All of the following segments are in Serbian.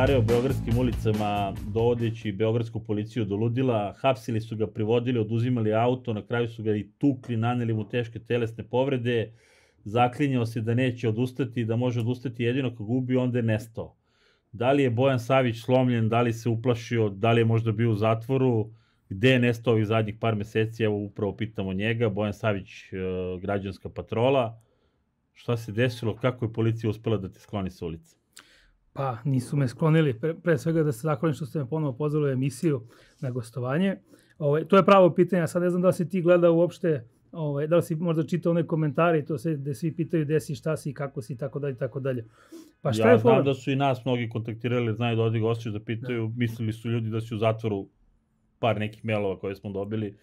komentareo beogradskim ulicama, dovodeći beogradsku policiju do ludila, hapsili su ga, privodili, oduzimali auto, na kraju su ga i tukli, naneli mu teške telesne povrede, zaklinjao se da neće odustati, da može odustati jedino kako gubi, onda je nestao. Da li je Bojan Savić slomljen, da li se uplašio, da li je možda bio u zatvoru, gde je nestao ovih zadnjih par meseci, evo upravo pitamo njega, Bojan Savić, e, građanska patrola, šta se desilo, kako je policija uspela da te skloni sa ulice? Pa, nisu me sklonili. Pre, pre svega da se zahvalim što ste me ponovo pozvali u emisiju na gostovanje. Ovaj, to je pravo pitanje, sad ne znam da si ti gledao uopšte, ovaj, da li si možda čitao one komentari, to se gde svi pitaju gde si, šta si, kako si, tako dalje, tako dalje. Pa šta ja je znam for... da su i nas mnogi kontaktirali, znaju da odi gosti da pitaju, da. mislili su ljudi da si u zatvoru par nekih mailova koje smo dobili,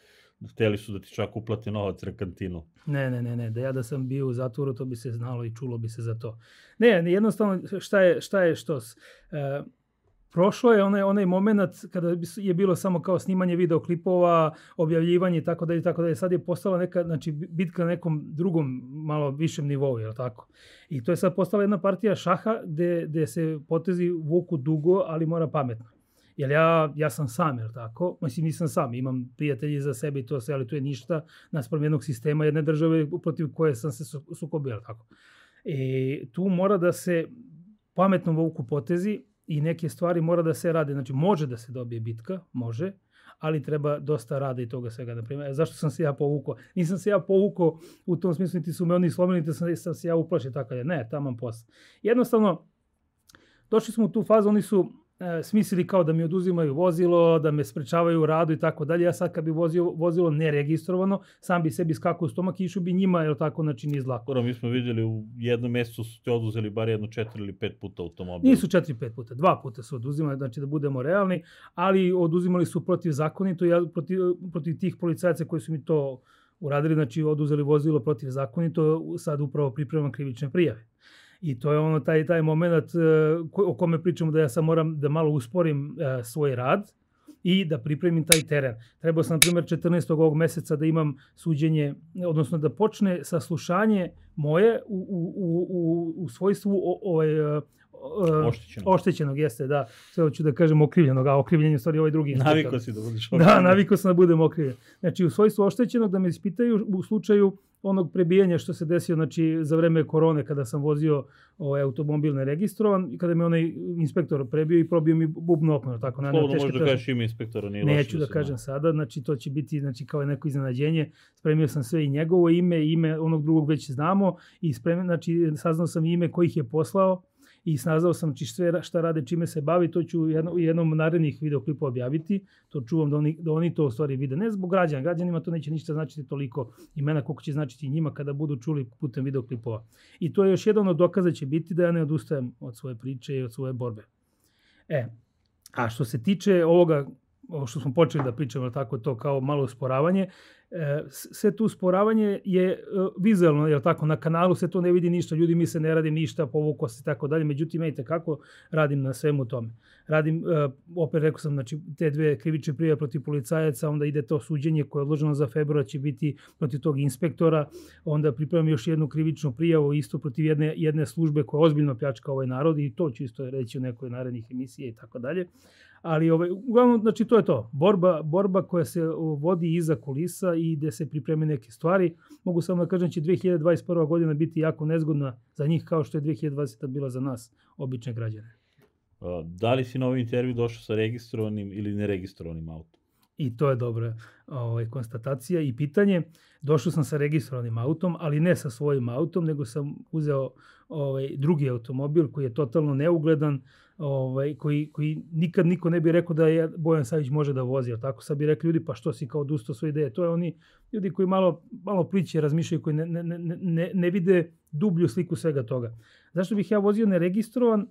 hteli su da ti čak uplate novac na kantinu. Ne, ne, ne, ne, da ja da sam bio u zatvoru, to bi se znalo i čulo bi se za to. Ne, jednostavno, šta je, šta je štos? E, prošlo je onaj, onaj moment kada je bilo samo kao snimanje videoklipova, objavljivanje i tako dalje, tako dalje. Sad je postala neka, znači, bitka na nekom drugom, malo višem nivou, je tako? I to je sad postala jedna partija šaha gde, gde se potezi vuku dugo, ali mora pametno. Jer ja, ja sam sam, jer tako? Mislim, nisam sam, imam prijatelji za sebe i to sve, ali to je ništa naspram jednog sistema, jedne države protiv koje sam se sukobio, jer tako? E, tu mora da se pametno vuku potezi i neke stvari mora da se rade. Znači, može da se dobije bitka, može, ali treba dosta rada i toga svega. Naprimjer, zašto sam se ja povukao? Nisam se ja povukao u tom smislu, niti su me oni slomili, niti sam, sam se ja uplašio, tako da ne, tamo posle. Jednostavno, došli smo u tu fazu, oni su e, smislili kao da mi oduzimaju vozilo, da me sprečavaju u radu i tako dalje. Ja sad kad bi vozio vozilo neregistrovano, sam bi sebi skakao u stomak i išao bi njima, je tako, znači niz lako. Mi smo vidjeli u jednom mesecu su te oduzeli bar jedno četiri ili pet puta automobil. Nisu četiri, pet puta, dva puta su oduzimali, znači da budemo realni, ali oduzimali su protiv zakonito, ja, protiv, protiv tih policajaca koji su mi to uradili, znači oduzeli vozilo protiv zakonito, sad upravo pripremam krivične prijave. I to je ono taj taj momenat uh, o kome pričamo da ja sam moram da malo usporim uh, svoj rad i da pripremim taj teren. Trebao sam, na primjer, 14. ovog meseca da imam suđenje, odnosno da počne saslušanje moje u, u, u, u svojstvu o, o, ovaj, oštećenog. oštećenog jeste, da. Sve hoću da kažem okrivljenog, a okrivljen je stvari ovaj drugi Naviko si da budeš okrivljen. Da, naviko sam da budem okrivljen. Znači, u svojstvu oštećenog da me ispitaju u slučaju onog prebijanja što se desio znači, za vreme korone kada sam vozio ovaj, automobil neregistrovan i kada me onaj inspektor prebio i probio mi bubnu opmanu. Tako, na, Slovno možda kažeš ime inspektora, nije Neću da, da kažem sada, znači to će biti znači, kao neko iznenađenje. Spremio sam sve i njegovo ime, ime onog drugog već znamo i spremio, znači, saznao sam ime kojih je poslao i snazao sam či sve šta rade, čime se bavi, to ću jedno, u jednom narednih videoklipa objaviti, to čuvam da oni, da oni to u stvari vide, ne zbog građana, građanima to neće ništa značiti toliko imena koliko će značiti njima kada budu čuli putem videoklipova. I to je još jedan od dokaza će biti da ja ne odustajem od svoje priče i od svoje borbe. E, a što se tiče ovoga ovo što smo počeli da pričamo, tako to kao malo usporavanje, E, sve tu sporavanje je e, vizualno, je tako, na kanalu se to ne vidi ništa, ljudi mi se ne radim ništa, povuko se tako dalje, međutim, ja kako radim na svemu tome. Radim, e, opet rekao sam, znači, te dve krivične prijeve protiv policajaca, onda ide to suđenje koje je odloženo za februar, će biti protiv tog inspektora, onda pripremam još jednu krivičnu prijavu isto protiv jedne, jedne službe koja ozbiljno pljačka ovaj narod i to ću isto reći u nekoj narednih emisije i tako dalje. Ali ovaj, uglavnom, znači to je to. Borba, borba koja se vodi iza kulisa i gde se pripreme neke stvari. Mogu samo da kažem da će 2021. godina biti jako nezgodna za njih kao što je 2020. bila za nas, obične građane. Da li si na ovaj intervju došao sa registrovanim ili neregistrovanim autom? I to je dobra ovaj, konstatacija i pitanje. Došao sam sa registrovanim autom, ali ne sa svojim autom, nego sam uzeo ovaj, drugi automobil koji je totalno neugledan, ovaj, koji, koji nikad niko ne bi rekao da je Bojan Savić može da vozi, ali tako sad bi rekli ljudi, pa što si kao odustao svoje ideje. To je oni ljudi koji malo, malo priče razmišljaju, koji ne, ne, ne, ne, ne vide dublju sliku svega toga. Zašto bih ja vozio neregistrovan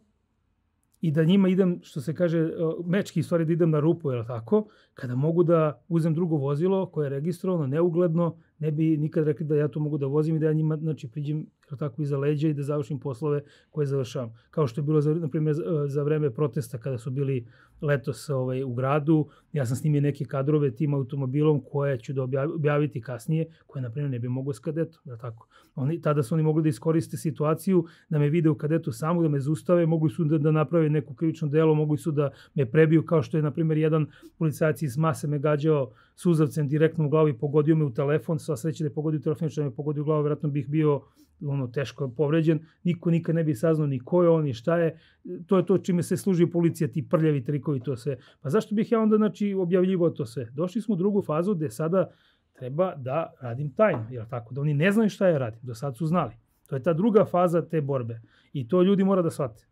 i da njima idem, što se kaže, mečki stvari da idem na rupu, je tako? Kada mogu da uzem drugo vozilo koje je registrovano, neugledno, ne bi nikad rekli da ja to mogu da vozim i da ja njima, znači, priđem tako iza leđa i da završim poslove koje završavam. Kao što je bilo, za, na primjer, za vreme protesta kada su bili letos ovaj, u gradu. Ja sam snimio neke kadrove tim automobilom koje ću da objaviti kasnije, koje, na primjer, ne bi mogo s kadetom. Da tako. Oni, tada su oni mogli da iskoriste situaciju, da me vide u kadetu samog, da me zustave, mogli su da, da naprave neku krivično delo, mogli su da me prebiju, kao što je, na primjer, jedan policajac iz mase me gađao suzavcem direktno u glavu i pogodio me u telefon, sva sreće da je pogodio telefon, što me pogodio u glavu, vjerojatno bih bio ono teško povređen, niko nikad ne bi saznao ni ko je on i šta je. To je to čime se služi policija, ti prljavi trikovi, to sve. Pa zašto bih ja onda znači, objavljivo to sve? Došli smo u drugu fazu gde sada treba da radim tajno, jer tako, da oni ne znaju šta ja radim, do sad su znali. To je ta druga faza te borbe. I to ljudi mora da shvate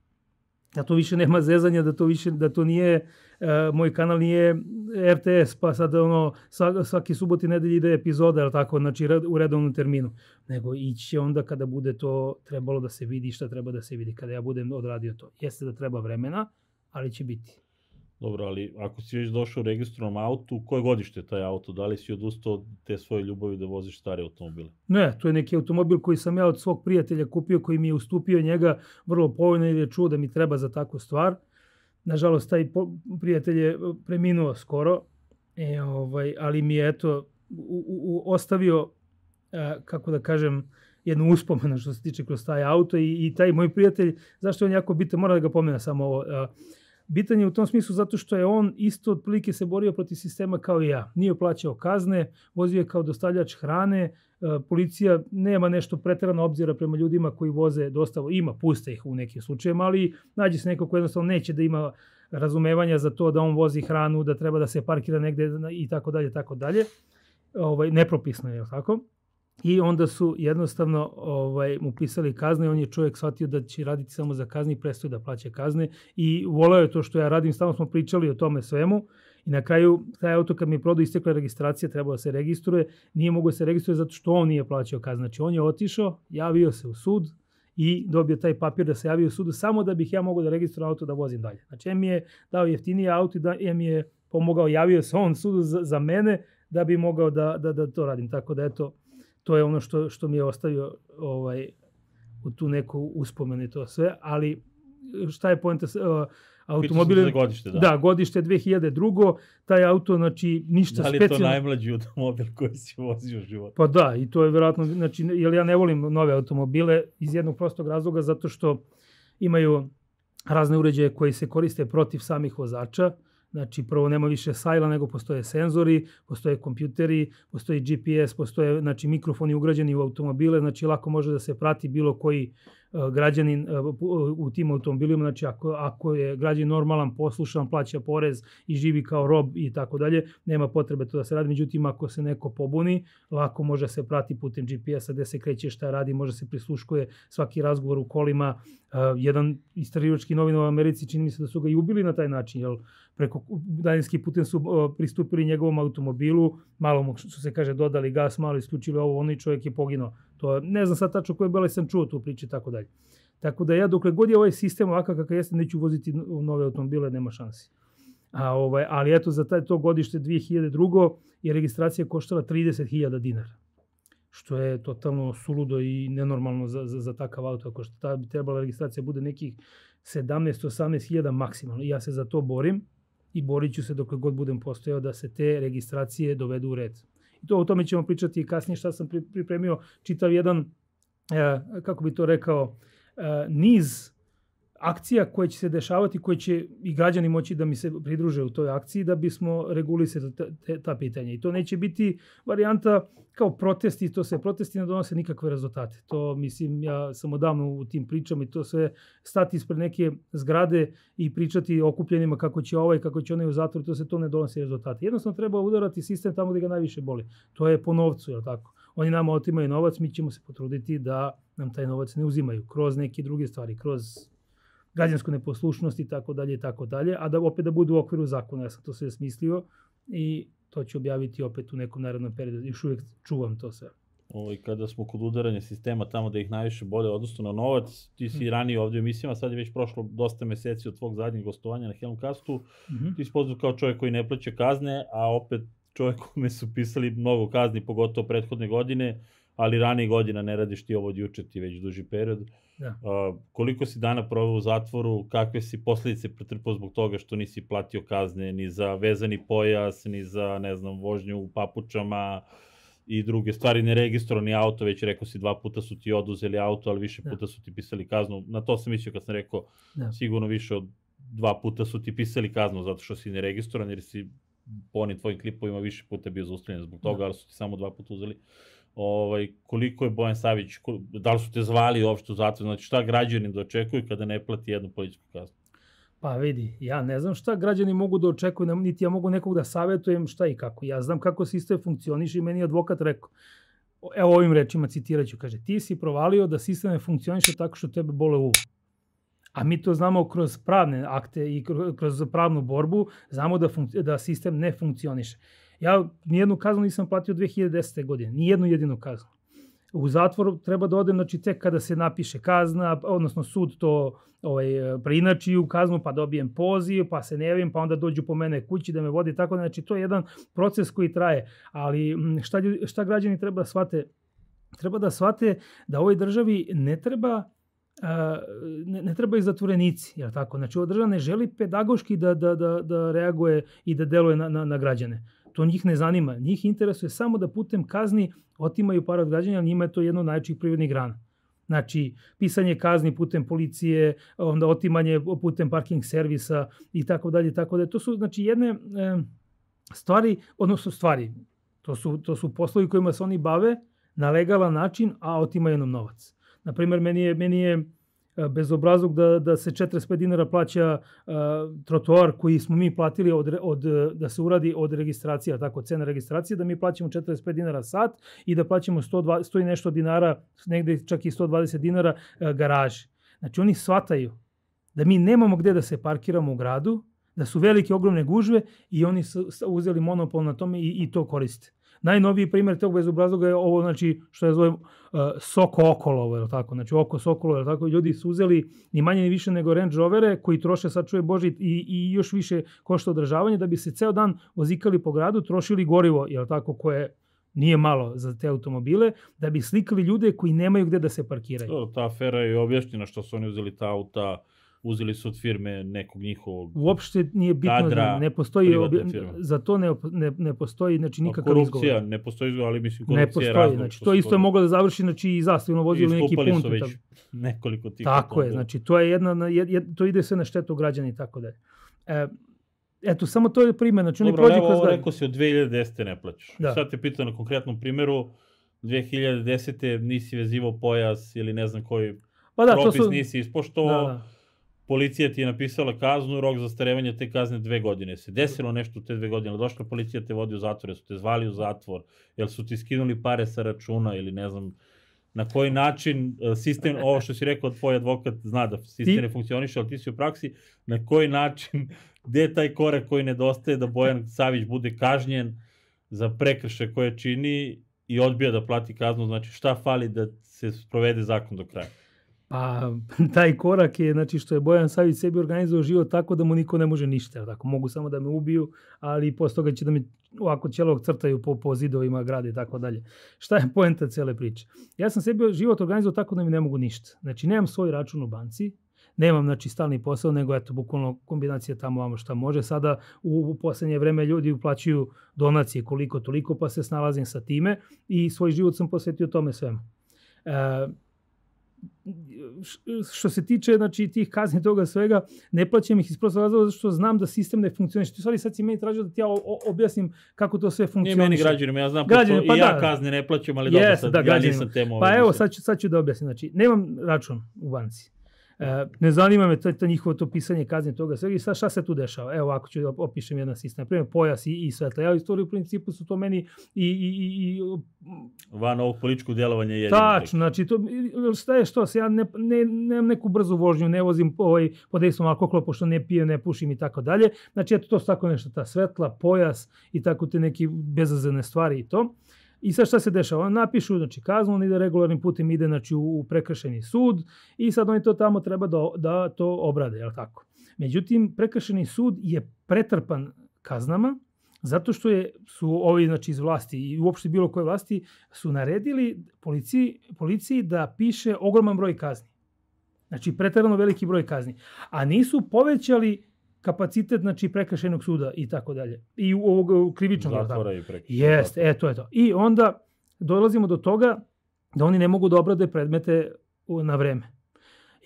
da to više nema zezanja, da to više da to nije uh, moj kanal nije RTS, pa sad ono svaki subot i nedelji ide epizoda, al tako, znači u redovnom terminu, nego ići onda kada bude to trebalo da se vidi šta treba da se vidi, kada ja budem odradio to. Jeste da treba vremena, ali će biti. Dobro, ali ako si već došao u registrovanom autu, koje godište je taj auto? Da li si odustao te svoje ljubavi da voziš stare automobile? Ne, to je neki automobil koji sam ja od svog prijatelja kupio, koji mi je ustupio njega vrlo povoljno jer je čuo da mi treba za takvu stvar. Nažalost, taj prijatelj je preminuo skoro, e, ovaj, ali mi je eto, u, u, ostavio, a, kako da kažem, jednu uspomenu što se tiče kroz taj auto i, i taj moj prijatelj, zašto je on jako bitan, mora da ga pomena samo ovo, a, Bitan je u tom smislu zato što je on isto otprilike se borio protiv sistema kao i ja. Nije plaćao kazne, vozio je kao dostavljač hrane, e, policija nema nešto preterano obzira prema ljudima koji voze dostavu. Ima, puste ih u nekim slučajima, ali nađe se neko ko jednostavno neće da ima razumevanja za to da on vozi hranu, da treba da se parkira negde i tako dalje, tako dalje. Ovaj, nepropisno je, tako? I onda su jednostavno ovaj, mu pisali kazne, on je čovjek shvatio da će raditi samo za kazne i prestao da plaća kazne i voleo je to što ja radim, stalno smo pričali o tome svemu i na kraju taj auto kad mi je prodao istekla registracija, trebalo da se registruje, nije mogo da se registruje zato što on nije plaćao kazne. Znači on je otišao, javio se u sud i dobio taj papir da se javio u sudu samo da bih ja mogao da registrujem auto da vozim dalje. Znači M mi je dao jeftinije auto i da, M mi je pomogao, javio se on sudu za, za mene da bi mogao da, da, da to radim. Tako da eto, to je ono što, što mi je ostavio ovaj, u tu neku uspomenu i to sve, ali šta je pojenta uh, automobile... godište, da. Da, godište 2002. Taj auto, znači, ništa specijalno... Da li je to najmlađi automobil koji si vozio u životu? Pa da, i to je verovatno, znači, jer ja ne volim nove automobile iz jednog prostog razloga, zato što imaju razne uređaje koji se koriste protiv samih vozača, Znači, prvo nema više sajla, nego postoje senzori, postoje kompjuteri, postoji GPS, postoje znači, mikrofoni ugrađeni u automobile, znači lako može da se prati bilo koji građanin e, u tim automobilima, znači ako, ako je građanin normalan, poslušan, plaća porez i živi kao rob i tako dalje, nema potrebe to da se radi. Međutim, ako se neko pobuni, lako može se prati putem GPS-a gde se kreće šta radi, može se prisluškuje svaki razgovor u kolima. Jedan istraživački novin u Americi, čini mi se da su ga i ubili na taj način, jel preko daljinski putem su pristupili njegovom automobilu, malo mu, što se kaže, dodali gas, malo isključili ovo, onaj čovjek je poginuo To, ne znam sad tačno koje bele sam čuo tu priče i tako dalje. Tako da ja dokle god je ovaj sistem ovakav kakav jeste, neću voziti nove automobile, nema šansi. A, ovaj, ali eto, za taj, to godište 2002. je registracija koštala 30.000 dinara. Što je totalno suludo i nenormalno za, za, za takav auto. Ako što ta bi trebala registracija bude nekih 17-18.000 maksimalno. I ja se za to borim i borit ću se dokle god budem postojao da se te registracije dovedu u red. I to o tome ćemo pričati kasnije šta sam pripremio, čitav jedan, kako bi to rekao, e, niz akcija koje će se dešavati, koje će i građani moći da mi se pridruže u toj akciji da bismo regulisali ta, ta pitanja. I to neće biti varijanta kao protesti, to se protesti ne donose nikakve rezultate. To mislim, ja sam odavno u tim pričama i to sve stati ispred neke zgrade i pričati okupljenima kako će ovaj, kako će onaj u zatvoru, to se to ne donosi rezultate. Jednostavno treba udarati sistem tamo gde ga najviše boli. To je po novcu, je tako? Oni nama otimaju novac, mi ćemo se potruditi da nam taj novac ne uzimaju kroz neke druge stvari, kroz građansku neposlušnost i tako dalje i tako dalje, a da opet da bude u okviru zakona. Ja sam to sve smislio i to ću objaviti opet u nekom narednom periodu. Još uvijek čuvam to sve. Ovo, ovaj, kada smo kod udaranja sistema tamo da ih najviše bole odnosno na novac, ti si mm. ranije ovdje u emisijama, sad je već prošlo dosta meseci od tvog zadnjeg gostovanja na Helmcastu, mm -hmm. ti si kao čovjek koji ne plaća kazne, a opet čovjek kome su pisali mnogo kazni, pogotovo prethodne godine, ali ranije godina ne radiš ti ovo od juče, ti već duži period. Da. Uh, koliko si dana proveo u zatvoru, kakve si posledice pretrpao zbog toga što nisi platio kazne ni za vezani pojas, ni za, ne znam, vožnju u papučama i druge stvari, ne registrovani auto, već rekao si dva puta su ti oduzeli auto, ali više Da. puta su ti pisali kaznu. Na to sam mislio kad sam rekao, Da. sigurno više od dva puta su ti pisali kaznu zato što si neregistrovan, jer si po onim tvojim klipovima više puta bio zaustavljen zbog toga, Da. ali su ti samo dva puta uzeli. Ovaj, koliko je Bojan Savić, da li su te zvali uopšte u zatvor, znači šta građani da očekuju kada ne plati jednu policijsku kaznu? Pa vidi, ja ne znam šta građani mogu da očekuju, niti ja mogu nekog da savetujem šta i kako. Ja znam kako sistem funkcioniše i meni je advokat rekao, evo ovim rečima citiraću, kaže, ti si provalio da sistem ne funkcioniše tako što tebe bole uvo. A mi to znamo kroz pravne akte i kro- kroz pravnu borbu, znamo da, da sistem ne funkcioniše. Ja nijednu kaznu nisam platio 2010. godine, nijednu jedinu kaznu. U zatvor treba da odem, znači tek kada se napiše kazna, odnosno sud to ovaj, preinači u kaznu, pa dobijem poziv, pa se ne javim, pa onda dođu po mene kući da me vodi, tako da, znači to je jedan proces koji traje. Ali šta, šta građani treba da shvate? Treba da shvate da ovoj državi ne treba ne, ne trebaju zatvorenici, jel tako? Znači, ova država ne želi pedagoški da, da, da, da reaguje i da deluje na, na, na građane. To njih ne zanima. Njih interesuje samo da putem kazni otimaju para od građana, ali njima je to jedno od najčih privrednih grana. Znači, pisanje kazni putem policije, onda otimanje putem parking servisa i tako dalje, tako dalje. To su, znači, jedne e, stvari, odnosno stvari, to su, to su poslovi kojima se oni bave na legalan način, a otimaju nam novac. Naprimer, meni je, meni je e, bezobrazluk da, da se 45 dinara plaća uh, trotoar koji smo mi platili od, od, e, da se uradi od registracije, tako cena registracije, da mi plaćamo 45 dinara sat i da plaćamo 120, 100 i nešto dinara, negde čak i 120 dinara uh, garaži. Znači oni shvataju da mi nemamo gde da se parkiramo u gradu, da su velike ogromne gužve i oni su uzeli monopol na tome i, i to koriste. Najnoviji primjer tog bezobrazluga je ovo, znači, što ja zovem uh, Soko Okolovo, je tako? Znači, oko Sokolo, je tako? Ljudi su uzeli ni manje ni više nego Range Rovere, koji troše, sad čuje Boži, i, i još više košta održavanje, da bi se ceo dan vozikali po gradu, trošili gorivo, je tako, koje nije malo za te automobile, da bi slikali ljude koji nemaju gde da se parkiraju. Dobro, ta afera je objašnjena što su oni uzeli ta auta, uzeli su od firme nekog njihovog Uopšte nije bitno, Kadra, ne postoji, obje, za to ne, ne, ne postoji znači, Pa nikakav korupcija, izgovor. ne postoji ali mislim Ne korupcija je postoji, razlog. znači to isto je moglo da završi znači i zastavno vozilo neki punt. su već tako. nekoliko tih Tako je, znači to je jedna, na- jed, jed, to ide sve na štetu građana i tako dalje. E, eto, samo to je primjer, znači oni Dobro, prođu evo, ovo rekao si od 2010. ne plaćaš. Da. Da. Sad te pitam na konkretnom primjeru, 2010. nisi vezivao pojas ili ne znam koji Pa da, to propis su, nisi ispoštovao, da, da. Policija ti je napisala kaznu, rok za starevanje te kazne dve godine. Se desilo nešto u te dve godine, došla policija te vodi u zatvor, jel su te zvali u zatvor, jel su ti skinuli pare sa računa ili ne znam, na koji način e, sistem, ovo što si rekao, tvoj advokat zna da sistem Ti- ne funkcioniše, ali ti si u praksi, na koji način, gde je taj korak koji nedostaje da Bojan Savić bude kažnjen za prekrše koje čini i odbija da plati kaznu, znači šta fali da se sprovede zakon do kraja? Pa taj korak je, znači što je Bojan Savić sebi organizovao život tako da mu niko ne može ništa. Tako, mogu samo da me ubiju, ali posle toga će da mi ovako ćelog crtaju po, po zidovima grada i tako dalje. Šta je poenta cele priče? Ja sam sebi život organizovao tako da mi ne mogu ništa. Znači, nemam svoj račun u banci, nemam znači stalni posao, nego eto bukvalno kombinacija tamo vamo šta može. Sada u, u poslednje vreme ljudi uplaćuju donacije koliko toliko, pa se snalazim sa time i svoj život sam posvetio tome svemu. E, što se tiče znači, tih kazni toga svega, ne plaćam ih iz prostog razloga zato što znam da sistem ne funkcioniše. Ti stvari sad si meni tražio da ti ja o- objasnim kako to sve Nije funkcioniše. meni građanima, ja znam, Građani, pošto pa i ja da. kazne ne plaćam, ali dobro, Jeste, sad, da, ja građanima. nisam tema Pa evo, sad ću, sad ću da objasnim. Znači, nemam račun u banci. E, ne zanima me to, to njihovo to pisanje kazne toga svega i sad šta se tu dešava? Evo, ako ću da opišem jedan sistem. Na primjer, pojas i, i svetla. Ja u istoriji u principu su to meni i, i, i, i Van ovog političkog djelovanja je. Tačno, znači to šta je što se ja ne ne nemam neku brzu vožnju, ne vozim ovaj pod dejstvom alkohola pošto ne pijem, ne pušim i tako dalje. Znači eto to su tako nešto ta svetla, pojas i tako te neki bezazlene stvari i to. I sad šta se dešava? Napišu znači, kaznu, on ide regularnim putem, ide znači, u, prekršeni sud i sad oni to tamo treba da, da to obrade, je tako? Međutim, prekršeni sud je pretrpan kaznama, Zato što je, su ovi znači, iz vlasti i uopšte bilo koje vlasti su naredili policiji, policiji da piše ogroman broj kazni. Znači, pretarano veliki broj kazni. A nisu povećali kapacitet znači prekršajnog suda i tako dalje. I ovog krivičnog Zatvora i prekršajnog. Jeste, e to je to. I onda dolazimo do toga da oni ne mogu da obrade predmete na vreme.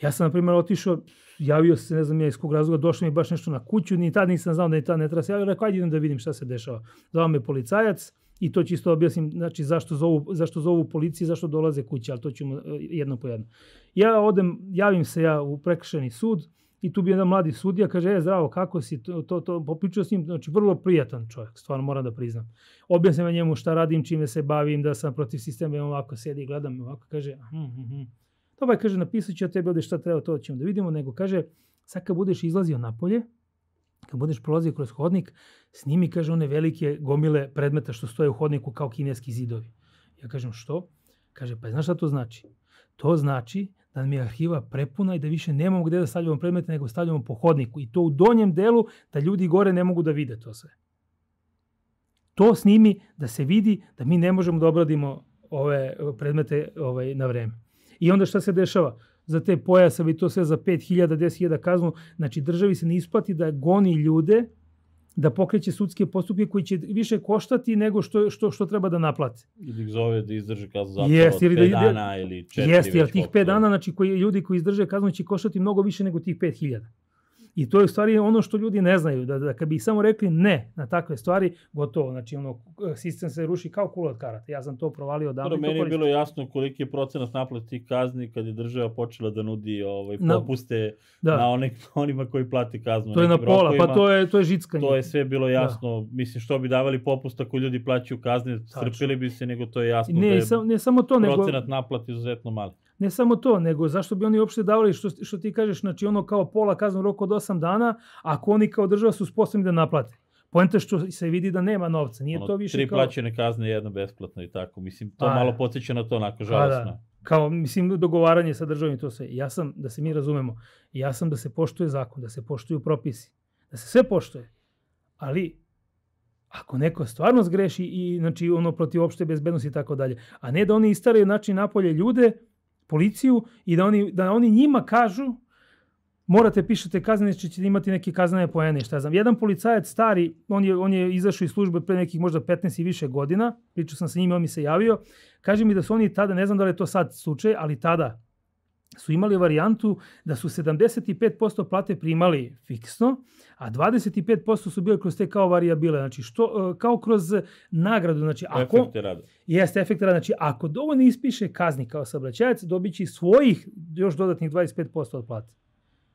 Ja sam, na primjer, otišao, javio se, ne znam ja iz kog razloga, došao mi baš nešto na kuću, ni tad nisam znao da ni tad ne treba se javio, rekao, ajde idem da vidim šta se dešava. Zvao me policajac i to čisto objasnim, znači zašto zovu, zašto zovu policiju, zašto dolaze kuće, ali to ćemo jedno po jedno. Ja odem, javim se ja u prekršeni sud, I tu bi jedan mladi sudija, kaže, e, zdravo, kako si, to, to, to popričao s njim, znači vrlo prijatan čovjek, stvarno moram da priznam. Objasnim njemu šta radim, čime se bavim, da sam protiv sistema, i ovako sedi i gledam, ovako kaže, hm, hm, hm. Dobar, kaže, napisat ću ja tebi ovde šta treba, to ćemo da vidimo, nego kaže, sad kad budeš izlazio napolje, kad budeš prolazio kroz hodnik, snimi, kaže, one velike gomile predmeta što stoje u hodniku kao kineski zidovi. Ja kažem, što? Kaže, pa znaš šta to znači? To znači da nam je arhiva prepuna i da više nemamo gde da stavljamo predmete, nego stavljamo po hodniku. I to u donjem delu, da ljudi gore ne mogu da vide to sve. To snimi da se vidi da mi ne možemo da obradimo ove predmete ovaj, na vreme. I onda šta se dešava? Za te pojasave i to sve za 5000, 10.000 kaznu, znači državi se ne isplati da goni ljude da pokreće sudske postupke koji će više koštati nego što, što, što treba da naplate. Ili ih zove da izdrže kaznu zatvora yes, od 5 da, dana ili 4. Jeste, jer tih 5 dana, znači koji, ljudi koji izdrže kaznu će koštati mnogo više nego tih 5000. I to je u stvari ono što ljudi ne znaju, da, da kad bi samo rekli ne na takve stvari, gotovo, znači ono, sistem se ruši kao kula od karata. Ja sam to provalio davno. Dobro, meni je bilo jasno koliki je procenat naplate tih kazni kad je država počela da nudi ovaj, popuste na, da. na onih, onima koji plati kaznu. To je na pola, rokovima. pa to je, to je žickanje. To je sve bilo da. jasno. Da. Mislim, što bi davali popusta ako ljudi plaćaju kazne, strpili bi se, nego to je jasno ne, da je sam, ne samo to, procenat nego, naplate izuzetno mali. Ne samo to, nego zašto bi oni uopšte davali, što, što ti kažeš, znači ono kao pola kaznu roku od 8 dana, ako oni kao država su sposobni da naplate. Poenta što se vidi da nema novca, nije ono, to više tri kao... Tri plaćene kazne, jedna besplatna i tako. Mislim, to A, malo podsjeća na to, onako, žalostno. Da. Kao, mislim, dogovaranje sa državom i to sve. Ja sam, da se mi razumemo, ja sam da se poštuje zakon, da se poštuju propisi, da se sve poštuje. Ali, ako neko stvarno zgreši i znači ono protiv opšte bezbednosti i tako dalje, a ne da oni istaraju znači napolje ljude policiju i da oni, da oni njima kažu morate pišete kaznene, ćete imati neke kaznene poene, šta znam. Jedan policajac stari, on je, on je izašao iz službe pre nekih možda 15 i više godina, pričao sam sa njim, on mi se javio, kaže mi da su oni tada, ne znam da li je to sad slučaj, ali tada su imali varijantu da su 75% plate primali fiksno, a 25% su bile kroz te kao variabile, znači što, e, kao kroz nagradu. Znači, ako, efekte rada. Jeste, efekt rada. Znači, ako dovoljno ispiše kazni kao saobraćajac, dobit će svojih još dodatnih 25% od plate.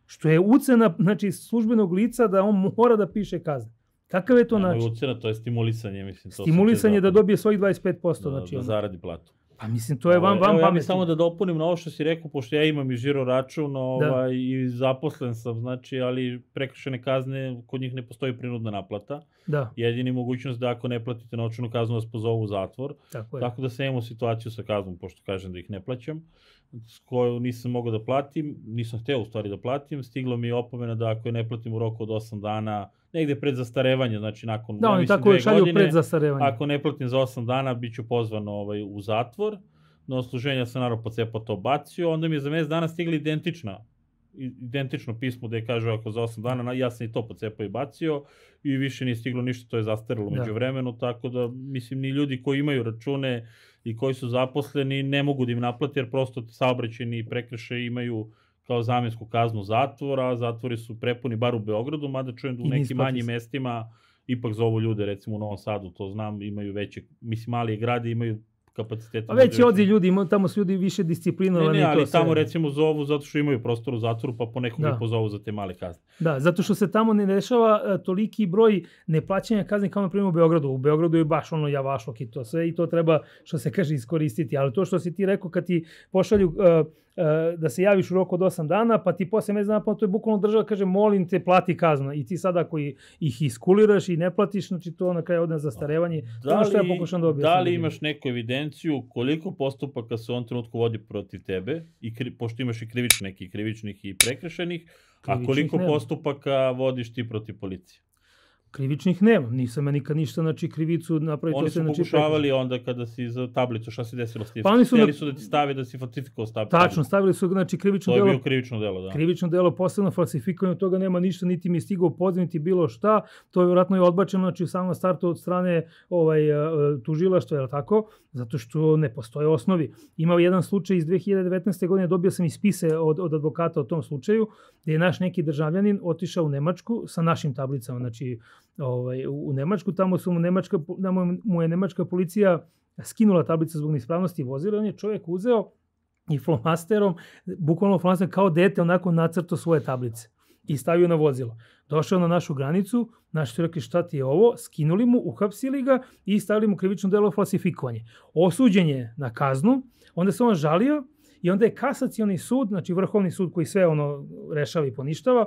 Što je ucena znači, službenog lica da on mora da piše kazne. Kakav je to način? Ucena, to je stimulisanje, mislim. To stimulisanje da dobije svojih 25%. Da, znači, da zaradi platu. Pa mislim, to je vam, vam pametno. Ja samo da dopunim na ovo što si rekao, pošto ja imam i žiro račun da. ovaj, da. i zaposlen sam, znači, ali prekršene kazne, kod njih ne postoji prinudna naplata. Da. Jedini mogućnost da ako ne platite novčanu kaznu vas pozovu u zatvor. Tako, je. Tako da sam imao situaciju sa kaznom, pošto kažem da ih ne plaćam s koju nisam mogao da platim, nisam hteo u stvari da platim, stiglo mi je opomena da ako je ne platim u roku od 8 dana, negde pred zastarevanje, znači nakon da, oni tako je šalju pred zastarevanje. Ako ne platim za 8 dana, bit ću pozvan ovaj, u zatvor. Na osluženja sam naravno pocepo to bacio, onda mi je za mesec dana stigla identična identično pismo da je kaže ako za 8 dana, ja sam i to pocepao i bacio i više nije stiglo ništa, to je zastarilo da. među vremenu, tako da mislim ni ljudi koji imaju račune i koji su zaposleni ne mogu da im naplati jer prosto saobraćeni prekrše imaju kao zamensku kaznu zatvora, zatvori su prepuni bar u Beogradu, mada čujem da u nekim manjim mestima ipak zovu ljude, recimo u Novom Sadu, to znam, imaju veće, mislim, mali gradi imaju kapaciteta. A već odzi ljudi, tamo su ljudi više disciplinovani. Ne, ne, ali tamo recimo zovu zato što imaju prostor u zatvoru, pa ponekog da. pozovu za te male kazne. Da, zato što se tamo ne dešava uh, toliki broj neplaćanja kazni kao na primjer u Beogradu. U Beogradu je baš ono javašlok i to sve i to treba, što se kaže, iskoristiti. Ali to što si ti rekao kad ti pošalju uh, uh, da se javiš u roku od 8 dana, pa ti posle mesec dana, pa to je bukvalno država kaže molim te plati kaznu. I ti sada ako ih iskuliraš i ne platiš, znači to na kraju odne zastarevanje. Da li, to što ja pokušam da objasnim. Da li imaš neku evidenciju koliko postupaka se u ovom trenutku vodi protiv tebe, i kri, pošto imaš i krivičnih, i krivičnih i prekršenih, a koliko ne. postupaka vodiš ti protiv policije? Krivičnih nema, nisam ja nikad ništa, znači krivicu napraviti. Oni se, su znači, pokušavali onda kada si za tablicu, šta se desilo s tim? Pa oni su Hteli na- su da ti stave da si falsifikovao stav. Tačno, stavili su znači krivično To je delo bio krivično delo, da. krivično delo posebno falsifikovanje, od toga nema ništa, niti mi je stigao poziv, niti bilo šta. To je vjerojatno i odbačeno, znači u samom startu od strane ovaj, e, tužilaštva, je li tako? Zato što ne postoje osnovi. Imao jedan slučaj iz 2019. godine, dobio sam i spise od, od advokata o tom slučaju, gde je naš neki državljanin otišao u Nemačku sa našim tablicama, znači ovaj, u, Nemačku, tamo su mu Nemačka, tamo mu je Nemačka policija skinula tablice zbog neispravnosti vozila, on je čovjek uzeo i flomasterom, bukvalno flomasterom kao dete onako nacrto svoje tablice i stavio na vozilo. Došao na našu granicu, naši su rekli šta ti je ovo, skinuli mu, uhapsili ga i stavili mu krivično delo falsifikovanje. Osuđen je na kaznu, onda se on žalio i onda je kasacioni sud, znači vrhovni sud koji sve ono rešava i poništava,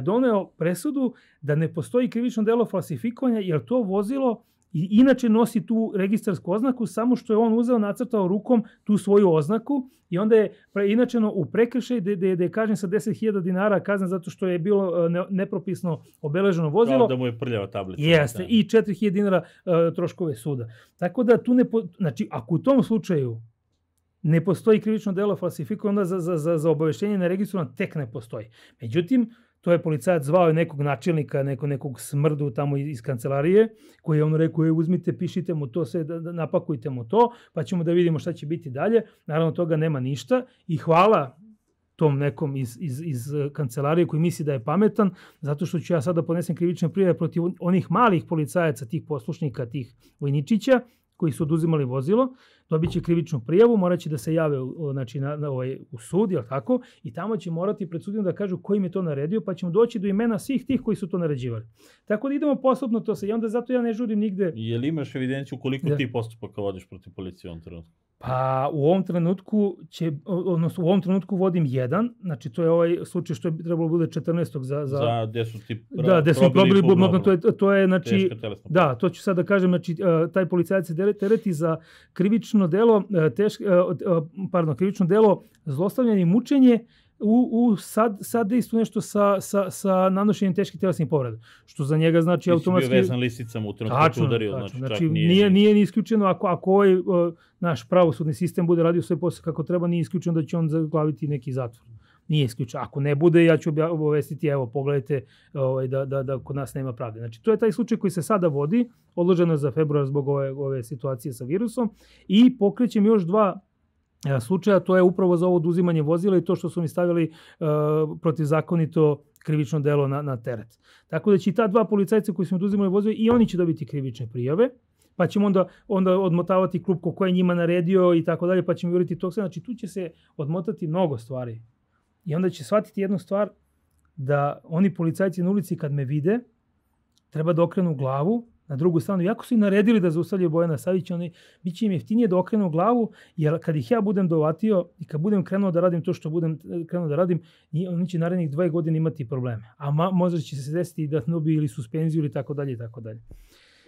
doneo presudu da ne postoji krivično delo falsifikovanja jer to vozilo i inače nosi tu registarsku oznaku, samo što je on uzeo, nacrtao rukom tu svoju oznaku i onda je inačeno u prekršaj gde, gde, gde je kažen sa 10.000 dinara kazna zato što je bilo e, ne, nepropisno obeleženo vozilo. Kao da mu je prljava tablica. Jeste, Da. i 4000 dinara uh, troškove suda. Tako da tu ne, po, znači ako u tom slučaju ne postoji krivično delo falsifikovano, onda za, za, za, za obaveštenje na registru tek ne postoji. Međutim, to je policajac zvao je nekog načelnika, neko, nekog smrdu tamo iz, kancelarije, koji je ono rekao, e, uzmite, pišite mu to sve, da, da napakujte mu to, pa ćemo da vidimo šta će biti dalje. Naravno, toga nema ništa i hvala tom nekom iz, iz, iz kancelarije koji misli da je pametan, zato što ću ja sada podnesem krivične prijave protiv onih malih policajaca, tih poslušnika, tih vojničića, koji su oduzimali vozilo, dobit će krivičnu prijavu, morat će da se jave znači, na, na, ovaj, u sud, jel tako? I tamo će morati pred sudijom da kažu ko im je to naredio, pa ćemo doći do imena svih tih koji su to naređivali. Tako da idemo posebno to se, i onda zato ja ne žurim nigde. Je li imaš evidenciju koliko Da. ti postupaka vodiš protiv policije u ovom trenutku? Pa u ovom trenutku će, odnosno u ovom trenutku vodim jedan, znači to je ovaj slučaj što je trebalo bude 14. za... Za, za, gde su ti pra, da, gde smo probili, bubnog, to je, to je znači, Da, to ću sad da kažem, znači e, taj policajac se tereti za krivično delo, e, teš, e, pardon, krivično delo zlostavljanje i mučenje u, u sad, sad dejstvu nešto sa, sa, sa nanošenjem teških telesnih povreda, što za njega znači Ti si bio automatski... vezan lisicama u trenutku Tačno, udario, tačno. znači, Znači, čak nije, nije... nije, ni isključeno ako, ako ovaj uh, naš pravosudni sistem bude radio sve posle kako treba, nije isključeno da će on zaglaviti neki zatvor. Nije isključeno. Ako ne bude, ja ću obavestiti, evo, pogledajte ovaj, da, da, da kod nas nema pravde. Znači, to je taj slučaj koji se sada vodi, odloženo za februar zbog ove, ove situacije sa virusom i pokrećem još dva slučaja, to je upravo za ovo oduzimanje vozila i to što su mi stavili uh, protivzakonito krivično delo na, na teret. Tako da će i ta dva policajca koji su mi oduzimali vozila i oni će dobiti krivične prijave, pa ćemo onda, onda odmotavati klub ko je njima naredio i tako dalje, pa ćemo govoriti to sve. Znači tu će se odmotati mnogo stvari. I onda će shvatiti jednu stvar, da oni policajci na ulici kad me vide, treba da okrenu glavu na drugu stranu. Iako su im naredili da zaustavljaju Bojana Savića, oni, bit će im jeftinije da okrenu glavu, jer kad ih ja budem dovatio i kad budem krenuo da radim to što budem eh, krenuo da radim, oni će narednih dve godine imati probleme. A ma, možda će se desiti da dobiju ili suspenziju ili tako dalje i tako dalje.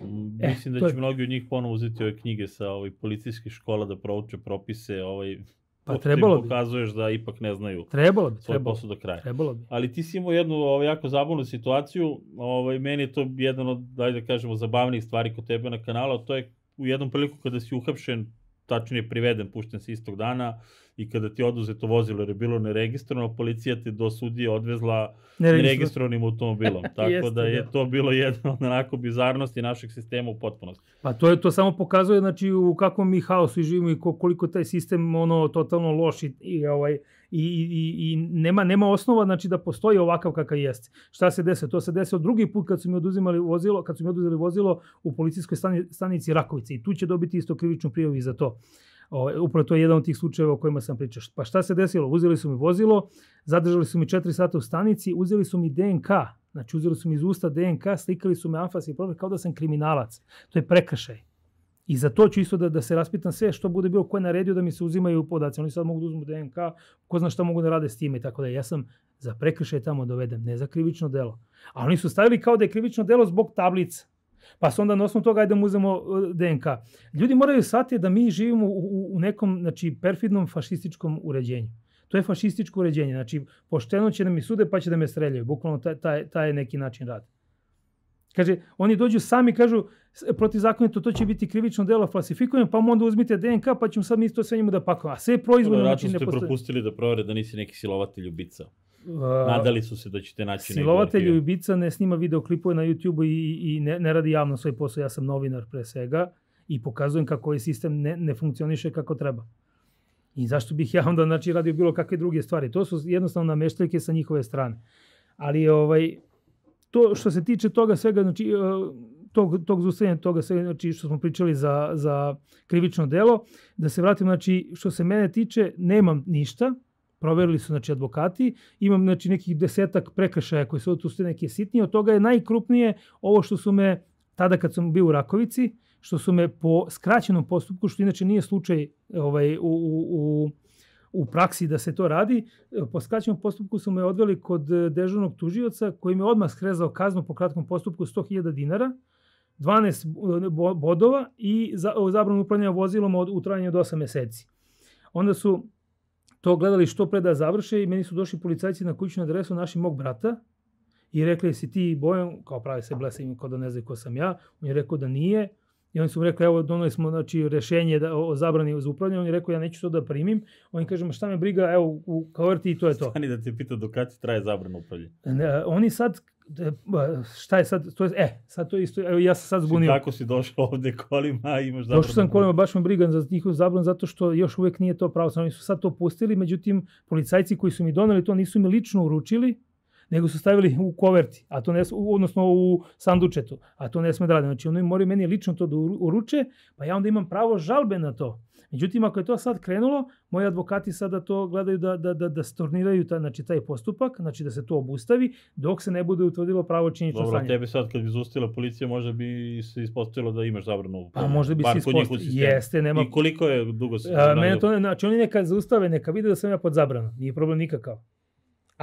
Mm, E, Mislim da je- će mnogi od njih ponovo uzeti ove knjige sa ovaj, policijskih škola da prouče propise, ovaj, Pa trebalo bi. pokazuješ da ipak ne znaju Trebalo bi, svoj trebalo, posao do kraja. trebalo bi. Ali ti si imao jednu ovaj, jako zabavnu situaciju, ovaj, meni je to jedan od, dajde da kažemo, zabavnijih stvari kod tebe na kanalu, to je u jednom priliku kada si uhapšen, tačnije priveden, pušten si istog dana, i kada ti je oduzeto vozilo jer je bilo neregistrovano, policija te do sudije odvezla neregistrovanim automobilom. Tako Jeste, da je da. to bilo jedna od onako bizarnosti našeg sistema u potpunosti. Pa to je to samo pokazuje znači u kakvom mi haosu živimo i ko- koliko taj sistem ono totalno loš i, i ovaj i, i, i nema nema osnova znači da postoji ovakav kakav jeste. Šta se desilo? To se desilo drugi put kad su mi oduzimali vozilo, kad su mi oduzeli vozilo u policijskoj stani, stanici Rakovice i tu će dobiti isto krivičnu prijavu i za to. O, upravo to je jedan od tih slučajeva o kojima sam pričao. Pa šta se desilo? Uzeli su mi vozilo, zadržali su mi 4 sata u stanici, uzeli su mi DNK, znači uzeli su mi iz usta DNK, slikali su me anfas i profil kao da sam kriminalac. To je prekršaj. I za to ću isto da, da se raspitam sve što bude bilo ko je naredio da mi se uzimaju podaci. Oni sad mogu da uzmu DNK, ko zna šta mogu da rade s time i tako da. Ja sam za prekršaj tamo doveden, ne za krivično delo. A oni su stavili kao da je krivično delo zbog tablica. Pa se onda na osnovu toga ajde da mu uzmemo uh, DNK. Ljudi moraju shvatiti da mi živimo u, u, nekom znači, perfidnom fašističkom uređenju. To je fašističko uređenje. Znači, pošteno će da mi sude pa će da me streljaju. Bukvalno taj, taj, taj je neki način rada. Kaže, oni dođu sami, kažu, protivzakonito to će biti krivično delo falsifikovanje, pa mu onda uzmite DNK, pa ćemo sad mi to sve njemu da pakujemo. A sve znači ne postoje. ste propustili da provere da nisi neki silovatelj ubica. Uh, Nadali su se da ćete naći Silovatelj i ubica ne snima videoklipove na YouTube i, i ne, ne radi javno svoj posao. Ja sam novinar pre svega i pokazujem kako ovaj sistem ne, ne funkcioniše kako treba. I zašto bih ja onda znači, radio bilo kakve druge stvari? To su jednostavno nameštaljke sa njihove strane. Ali ovaj, to što se tiče toga svega, znači, e, tog, tog zustavljanja toga sve, znači, što smo pričali za, za krivično delo, da se vratim, znači, što se mene tiče, nemam ništa, proverili su znači advokati, imam znači nekih desetak prekršaja koji su tu ste neke sitnije, od toga je najkrupnije ovo što su me tada kad sam bio u Rakovici, što su me po skraćenom postupku, što inače nije slučaj ovaj, u, u, u praksi da se to radi, po skraćenom postupku su me odveli kod dežurnog tužioca koji me odmah skrezao kaznu po kratkom postupku 100.000 dinara, 12 bodova i za, zabranu upravljanja vozilom od, u trajanju od 8 meseci. Onda su to gledali što pre da završe i meni su došli policajci na kućnu adresu naši mog brata i rekli si ti Bojan, kao pravi se blesavim kao da ne znaju ko sam ja, on je rekao da nije, I oni su mu rekli, evo, donali smo znači, rešenje da, o zabrani za upravljanje. On je rekao, ja neću to da primim. On kaže, šta me briga, evo, u kaverti i to je to. Stani da te pita do kada traje zabrana upravljanja. Oni sad, šta je sad, to je, e, sad to isto, evo, ja sam sad zbunio. Kako si došao ovde kolima i imaš zabranu? Došao sam kolima, baš me briga za njihov zabran, zato što još uvek nije to pravo. Oni su sad to pustili, međutim, policajci koji su mi doneli to nisu mi lično uručili, nego su stavili u koverti, a to ne, odnosno u sandučetu, a to ne sme da radi. Znači oni moraju meni lično to da uruče, pa ja onda imam pravo žalbe na to. Međutim, ako je to sad krenulo, moji advokati sada to gledaju da, da, da, da storniraju ta, znači, taj postupak, znači da se to obustavi, dok se ne bude utvrdilo pravo činično stanje. Dobro, tebe sad kad bi zustila policija, možda bi se ispostavilo da imaš zabranu. Pa možda bi se ispostavilo. Jeste, nema... I koliko je dugo se... A, mene to, znači oni neka zaustave, neka vide da sam ja pod zabranom. Nije problem nikakav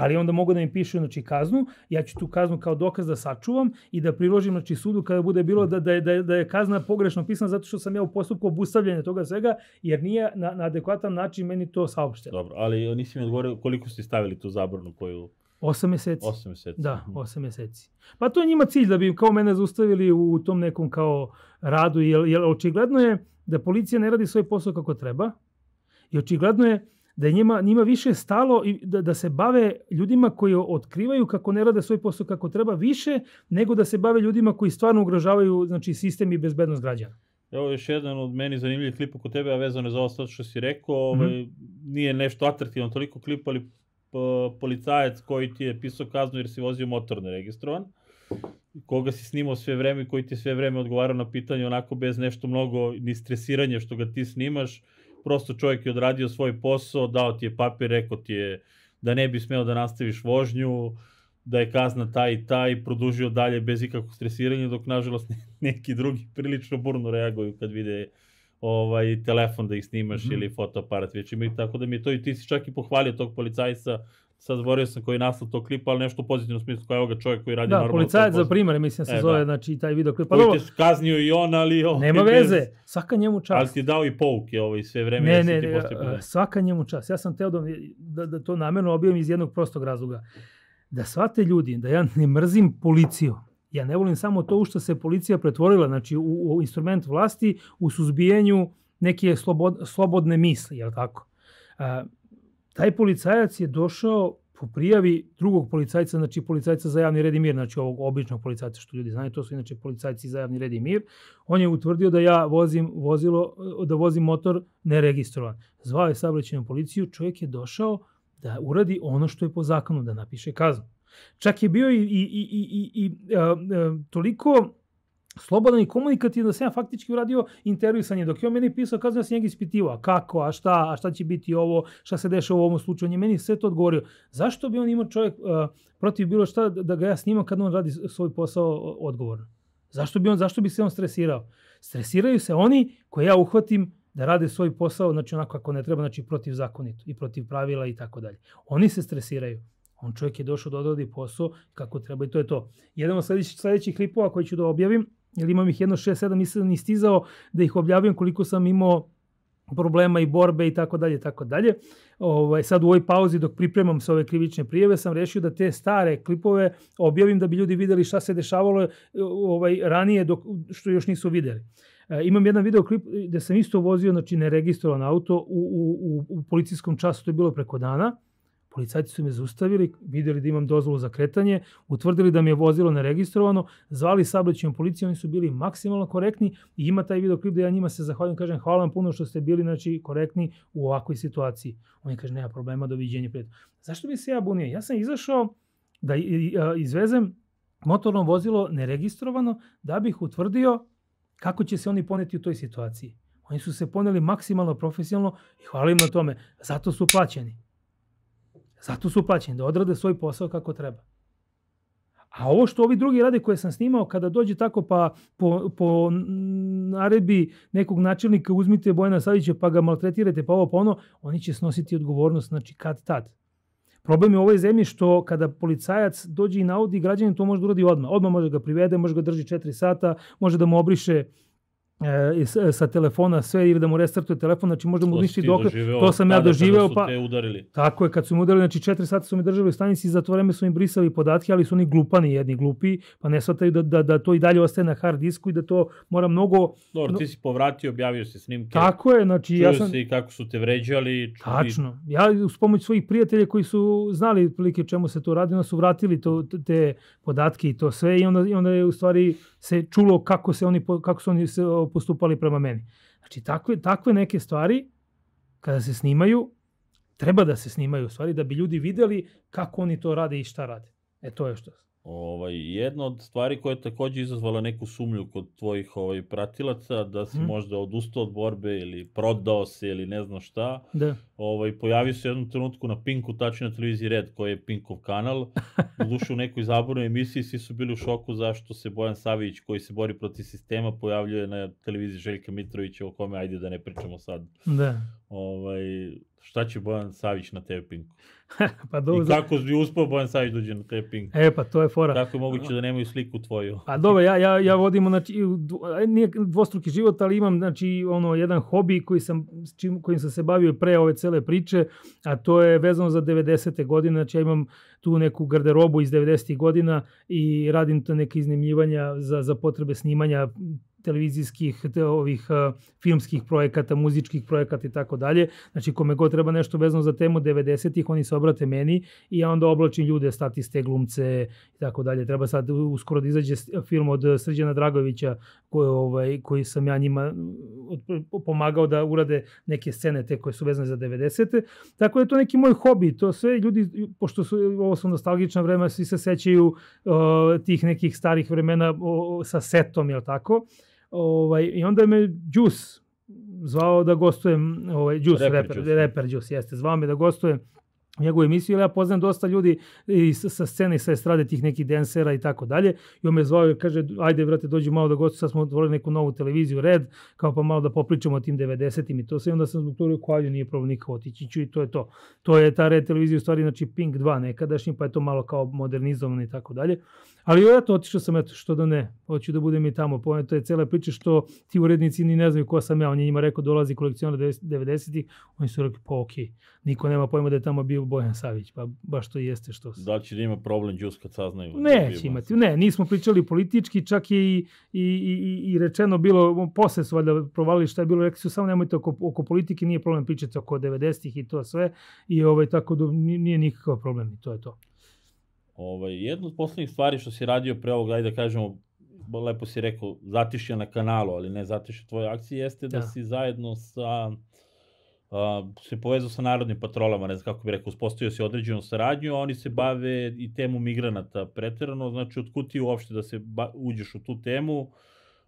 ali onda mogu da mi pišu znači, kaznu, ja ću tu kaznu kao dokaz da sačuvam i da priložim znači, sudu kada bude bilo da, da, je, da, je, da je kazna pogrešno pisana zato što sam ja u postupku obustavljanja toga svega, jer nije na, na adekvatan način meni to saopšteno. Dobro, ali nisi mi odgovorio koliko ste stavili tu zabranu koju... 8 meseci. 8 meseci. Da, 8 mhm. meseci. Pa to je njima cilj da bi kao mene zaustavili u tom nekom kao radu, jer, jer očigledno je da policija ne radi svoj posao kako treba i očigledno je da je njima, njima više stalo i da, da se bave ljudima koji otkrivaju kako ne rade svoj posao kako treba više, nego da se bave ljudima koji stvarno ugrožavaju znači, sistem i bezbednost građana. Evo još jedan od meni zanimljivih klipa kod tebe, a vezano je za ovo što si rekao, mm -hmm. ovaj, nije nešto atraktivno toliko klip, ali policajac koji ti je pisao kaznu jer si vozio motor neregistrovan, koga si snimao sve vreme, koji ti sve vreme odgovarao na pitanje onako bez nešto mnogo ni stresiranja što ga ti snimaš, prosto čovjek je odradio svoj posao, dao ti je papir, rekao ti je da ne bi smeo da nastaviš vožnju, da je kazna taj i taj, produžio dalje bez ikakvog stresiranja, dok nažalost neki drugi prilično burno reaguju kad vide ovaj telefon da ih snimaš mm -hmm. ili fotoaparat već imaju, tako da mi je to i ti si čak i pohvalio tog policajca sad zaboravio sam koji je naslov tog klipa, ali nešto u pozitivnom smislu, kao ga čovjek koji radi da, normalno. Da, policajac za primjer, mislim se e, zove, da. znači taj video klip. Pa koji te kaznio i on, ali... Ovaj, Nema veze, svaka njemu čast. Ali ti dao i pouke ovaj, sve vreme. Ne, ne, ne, ne svaka njemu čast. Ja sam teo da, da, da to namerno objavim iz jednog prostog razloga. Da shvate ljudi, da ja ne mrzim policiju. Ja ne volim samo to u što se policija pretvorila, znači u, u instrument vlasti, u suzbijenju neke slobod, slobodne misli, je li tako? A, taj policajac je došao po prijavi drugog policajca, znači policajca za javni red i mir, znači ovog običnog policajca što ljudi znaju, to su inače policajci za javni red i mir, on je utvrdio da ja vozim vozilo, da vozim motor neregistrovan. Zvao je saobraćajnu policiju, čovjek je došao da uradi ono što je po zakonu, da napiše kaznu. Čak je bio i, i, i, i, i a, a, toliko slobodan i komunikativan da sam ja faktički uradio intervju sa njim. Dok je on meni pisao, kazao da sam njega ispitivao. Kako, a šta, a šta će biti ovo, šta se dešava u ovom slučaju. On je meni sve to odgovorio. Zašto bi on imao čovjek uh, protiv bilo šta da ga ja snimam kad on radi svoj posao odgovorno? Zašto bi, on, zašto bi se on stresirao? Stresiraju se oni koje ja uhvatim da rade svoj posao, znači onako kako ne treba, znači protiv zakonito i protiv pravila i tako dalje. Oni se stresiraju. On čovjek je došao da odradi posao kako treba i to je to. Jedan od sledećih, sledećih klipova koji ću da objavim jer imam ih jedno 6-7, nisam ni stizao da ih objavim koliko sam imao problema i borbe i tako dalje, tako dalje. Ovaj, sad u ovoj pauzi dok pripremam se ove krivične prijeve sam rešio da te stare klipove objavim da bi ljudi videli šta se dešavalo ovaj, ranije dok, što još nisu videli. E, imam jedan video klip gde sam isto vozio, znači neregistrovan auto u, u, u, u policijskom času, to je bilo preko dana. Policajci su me zaustavili, videli da imam dozvolu za kretanje, utvrdili da mi je vozilo neregistrovano, zvali saobraćajnom policiju, oni su bili maksimalno korektni i ima taj video klip da ja njima se zahvaljujem, kažem hvala vam puno što ste bili znači, korektni u ovakvoj situaciji. Oni kaže nema problema, doviđenja prijatelja. Zašto bi se ja bunio? Ja sam izašao da izvezem motorno vozilo neregistrovano da bih utvrdio kako će se oni poneti u toj situaciji. Oni su se poneli maksimalno profesionalno i hvala im na tome. Zato su plaćeni. Zato su plaćeni, da odrade svoj posao kako treba. A ovo što ovi drugi rade koje sam snimao, kada dođe tako pa po, po naredbi nekog načelnika uzmite Bojana Savića pa ga maltretirate pa ovo pa ono, oni će snositi odgovornost, znači kad tad. Problem je u ovoj zemlji što kada policajac dođe i naudi građanin to može da uradi odmah. Odmah može ga privede, može ga drži 4 sata, može da mu obriše e, sa telefona sve ili da mu restartuje telefon, znači možda mu uništi dokle. To sam ja doživeo. Pa, te udarili. Tako je, kad su mu udarili, znači četiri sata su mi držali u stanici i za to vreme su mi brisali podatke, ali su oni glupani jedni glupi, pa ne shvataju da, da, da to i dalje ostaje na hard disku i da to mora mnogo... Dobro, ti si povratio, objavio se snimke. Tako je, znači ja sam... se i kako su te vređali. Tačno. Ja uz pomoć svojih prijatelja koji su znali prilike čemu se to radi, onda su vratili to, te podatke i to sve i onda, i onda je u stvari se čulo kako se oni kako su oni se postupali prema meni. Znači takve takve neke stvari kada se snimaju treba da se snimaju stvari da bi ljudi videli kako oni to rade i šta rade. E to je što. Ovaj, jedna od stvari koja je takođe izazvala neku sumlju kod tvojih ovaj, pratilaca, da si hmm. možda odustao od borbe ili prodao se ili ne znam šta, da. ovaj, pojavio se jednom trenutku na Pinku, tačno na televiziji Red, koji je Pinkov kanal, u dušu u nekoj zabornoj emisiji, svi su bili u šoku zašto se Bojan Savić, koji se bori protiv sistema, pojavljuje na televiziji Željka Mitrovića, o kome ajde da ne pričamo sad. Da. Ovaj, šta će Bojan Savić na TV Pinku? pa dobro. I kako bi uspeo Bojan Savić dođe na TV Pink? E, pa to je fora. Kako je moguće da nemaju sliku tvoju? Pa dobro, ja, ja, ja vodim, znači, nije dvostruki život, ali imam, znači, ono, jedan hobi koji sam, čim, kojim sam se bavio pre ove cele priče, a to je vezano za 90. godine, znači ja imam tu neku garderobu iz 90. godina i radim to neke iznimljivanja za, za potrebe snimanja televizijskih, te, ovih uh, filmskih projekata, muzičkih projekata i tako dalje. Znači, kome god treba nešto vezano za temu 90-ih, oni se obrate meni i ja onda oblačim ljude, statiste, glumce i tako dalje. Treba sad uskoro da izađe film od Srđana Dragovića koji, ovaj, koji sam ja njima pomagao da urade neke scene te koje su vezane za 90. Tako da je to neki moj hobi. To sve ljudi, pošto su, ovo su nostalgična vremena, svi se sećaju uh, tih nekih starih vremena uh, sa setom, jel tako? Ovaj, I onda me Juice zvao da gostujem, ovaj, Juice, reper, reper, Juice. reper Juice, jeste, zvao me da gostujem njegovu emisiju, ja poznam dosta ljudi i sa, scene, sa estrade tih nekih densera i tako dalje. I on me zvao i kaže, ajde, vrate, dođi malo da gostu, sad smo otvorili neku novu televiziju, Red, kao pa malo da popričamo o tim 90-im i to sve. I onda sam zbog toga rekao, ajde, nije problem nikako otići ću i to je to. To je ta Red televizija u stvari, znači Pink 2 nekadašnji, pa je to malo kao modernizovano i tako dalje. Ali eto, otišao sam, eto, što da ne, hoću da budem i tamo. Po, to je cela priča što ti urednici ni ne znaju ko sam ja. On je njima rekao, dolazi kolekcionar 90-ih, oni su rekli, pa okej, okay. niko nema pojma da je tamo bio Bojan Savić, pa baš to jeste što se. Da će da ima problem džus kad saznaju? Da Neće imati, ne, nismo pričali politički, čak je i, i, i, i rečeno bilo, posle su valjda provalili šta je bilo, rekli su samo nemojte oko, oko politike, nije problem pričati oko 90-ih i to sve, i ovaj, tako da nije nikakav problem i to je to. Ovaj, jedna od poslednjih stvari što si radio pre ovog, da kažemo, lepo si rekao, zatišja na kanalu, ali ne zatišja tvoje akcije, jeste da, da. si zajedno sa Uh, se povezao sa narodnim patrolama, ne znam kako bih rekao, uspostavio se određenu saradnju, a oni se bave i temu migranata preterano, znači otkud ti uopšte da se ba, uđeš u tu temu,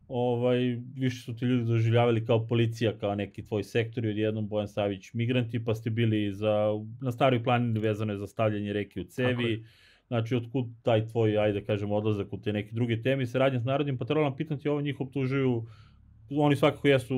ovaj, više su ti ljudi doživljavali kao policija, kao neki tvoj sektor i odjednom Bojan Savić migranti, pa ste bili za, na staroj planini vezano je za stavljanje reke u cevi, Znači, otkud taj tvoj, ajde kažem, odlazak u te neke druge teme, saradnja s narodnim patrolom, pitam ti ovo, njih optužuju, oni svakako jesu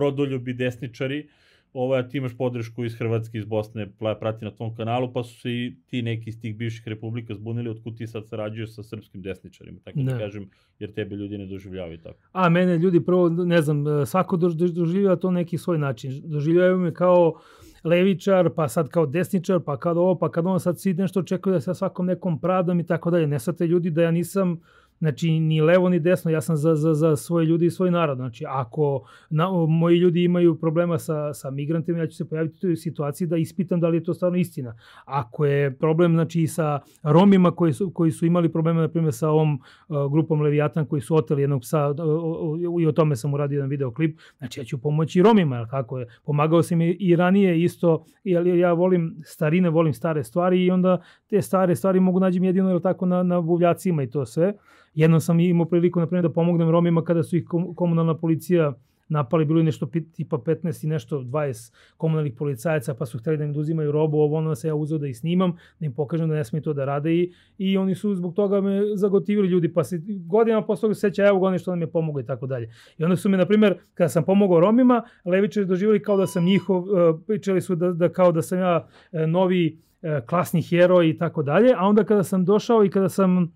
rodoljubi, desničari, ovaj, ti imaš podršku iz Hrvatske, iz Bosne, prati na tom kanalu, pa su se i ti neki iz tih bivših republika zbunili, otkud ti sad sarađuješ sa srpskim desničarima, tako da, da kažem, jer tebe ljudi ne doživljavaju tako. A mene ljudi prvo, ne znam, svako doživljava to neki svoj način. Doživljavaju me kao levičar, pa sad kao desničar, pa kad ovo, pa kad ono sad svi nešto očekuju da se svakom nekom pravdom i tako dalje. Ne svate ljudi da ja nisam Znači, ni levo ni desno, ja sam za, za, za svoje ljudi i svoj narod. Znači, ako na, moji ljudi imaju problema sa, sa migrantima, ja ću se pojaviti u toj situaciji da ispitam da li je to stvarno istina. Ako je problem znači, sa Romima koji su, koji su imali probleme, na primjer, sa ovom uh, grupom Leviatan koji su oteli jednog psa, uh, i o tome sam uradio jedan videoklip, znači ja ću pomoći Romima, tako je. Pomagao sam i, i ranije isto, jer ja volim starine, volim stare stvari i onda te stare stvari mogu nađem jedino, jel tako, na, na buvljacima i to sve. Jednom sam imao priliku, na primjer, da pomognem Romima kada su ih komunalna policija napali, bilo je nešto tipa 15 i nešto 20 komunalnih policajaca, pa su hteli da im uzimaju robu, ovo ono se ja uzeo da ih snimam, da im pokažem da ne smiju to da rade i, i oni su zbog toga me zagotivili ljudi, pa se godinama posle toga seća, evo godin što nam je pomogao i tako dalje. I onda su me, na primjer, kada sam pomogao Romima, levičari doživjeli kao da sam njihov, e, pričali su da, da kao da sam ja e, novi e, klasni heroj i tako dalje, a onda kada sam došao i kada sam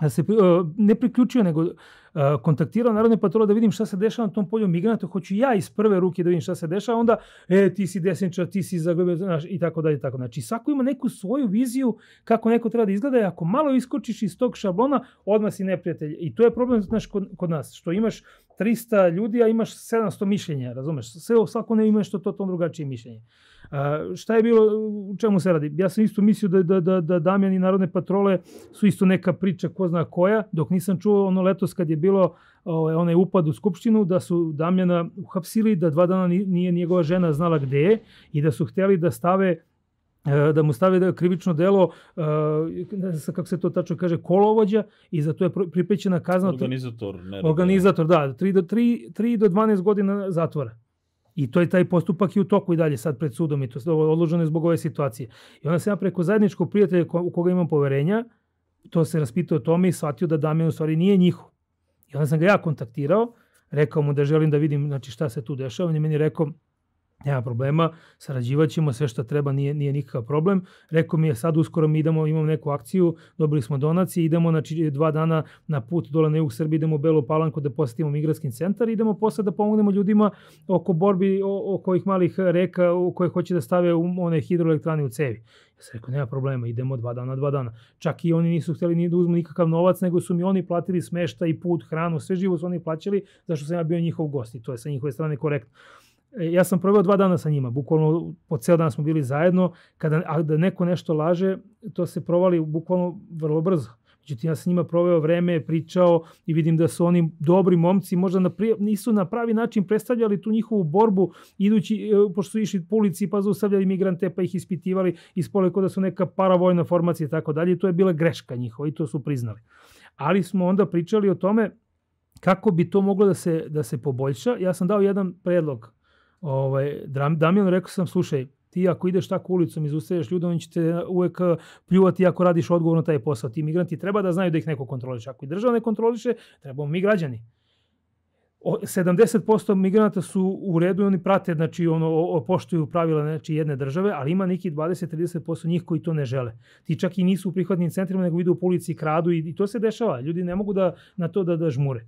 da se ne priključio, nego kontaktirao narodne patrole da vidim šta se dešava na tom polju migranata, hoću ja iz prve ruke da vidim šta se dešava, onda e, ti si desničar, ti si zaglebio, znaš, i tako dalje, tako. Znači, svako ima neku svoju viziju kako neko treba da izgleda i ako malo iskočiš iz tog šablona, odmah si neprijatelj. I to je problem znaš, kod, kod nas, što imaš 300 ljudi, a imaš 700 mišljenja, razumeš? Sve, svako ne ima nešto to, to drugačije mišljenje. Šta je bilo, u čemu se radi? Ja sam isto mislio da, da, da, da Damjan i Narodne patrole su isto neka priča ko zna koja, dok nisam čuo ono letos kad je bilo ovaj, onaj upad u Skupštinu, da su Damjana uhapsili, da dva dana nije njegova žena znala gde je i da su hteli da stave e, da mu stave krivično delo, e, ne znam kako se to tačno kaže, kolovođa i za to je pripećena kazna. Organizator. Ne organizator, da, 3 do, 3, 3 do 12 godina zatvora. I to je taj postupak i u toku i dalje sad pred sudom i to je odloženo zbog ove situacije. I onda sam ja preko zajedničkog prijatelja u koga imam poverenja, to se raspitao o tome i shvatio da Damjan u stvari nije njihov. I onda sam ga ja kontaktirao, rekao mu da želim da vidim znači, šta se tu dešava. On je meni rekao, nema problema, sarađivat ćemo, sve što treba, nije, nije nikakav problem. Rekao mi je, sad uskoro mi idemo, imamo neku akciju, dobili smo donacije, idemo znači, dva dana na put dole na jug Srbije, idemo u Belu Palanku da posetimo migratski centar, idemo posle da pomognemo ljudima oko borbi oko ovih malih reka u koje hoće da stave u one hidroelektrane u cevi. Ja sam rekao, nema problema, idemo dva dana, dva dana. Čak i oni nisu hteli ni da uzmu nikakav novac, nego su mi oni platili smešta i put, hranu, sve živo su oni plaćali, zašto sam ja bio njihov gost i to je sa njihove strane korektno. E, ja sam proveo dva dana sa njima, bukvalno po ceo dan smo bili zajedno, kada a da neko nešto laže, to se provali bukvalno vrlo brzo. Međutim, ja sam njima proveo vreme, pričao i vidim da su oni dobri momci, možda na pri, nisu na pravi način predstavljali tu njihovu borbu, idući, e, pošto su išli po ulici pa zaustavljali migrante, pa ih ispitivali, ispole kod da su neka paravojna formacija i tako dalje. To je bila greška njihova i to su priznali. Ali smo onda pričali o tome kako bi to moglo da se, da se poboljša. Ja sam dao jedan predlog ovaj, Damjan rekao sam, slušaj, ti ako ideš tako ulicom i zaustavljaš ljude, oni će te uvek eh, pljuvati ako radiš odgovorno taj posao. Ti migranti treba da znaju da ih neko kontroliše. Ako i država ne kontroliše, trebamo mi građani. O, 70% migranata su u redu i oni prate, znači ono, poštuju pravila znači, jedne države, ali ima neki 20-30% njih koji to ne žele. Ti čak i nisu u prihvatnim centrima, nego idu u policiji, kradu i, i to se dešava. Ljudi ne mogu da na to da, da žmure.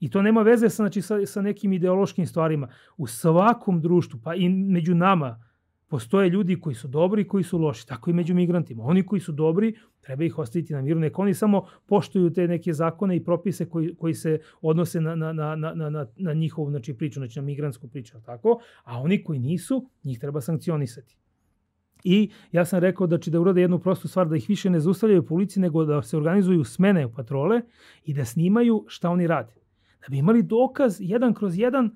I to nema veze sa, znači, sa, sa nekim ideološkim stvarima. U svakom društvu, pa i među nama, postoje ljudi koji su dobri i koji su loši. Tako i među migrantima. Oni koji su dobri, treba ih ostaviti na miru. Nek oni samo poštuju te neke zakone i propise koji, koji se odnose na, na, na, na, na, na njihovu znači, priču, znači na migransku priču. Tako? A oni koji nisu, njih treba sankcionisati. I ja sam rekao da će da urade jednu prostu stvar, da ih više ne zaustavljaju policiji, nego da se organizuju smene u patrole i da snimaju šta oni rade da bi imali dokaz jedan kroz jedan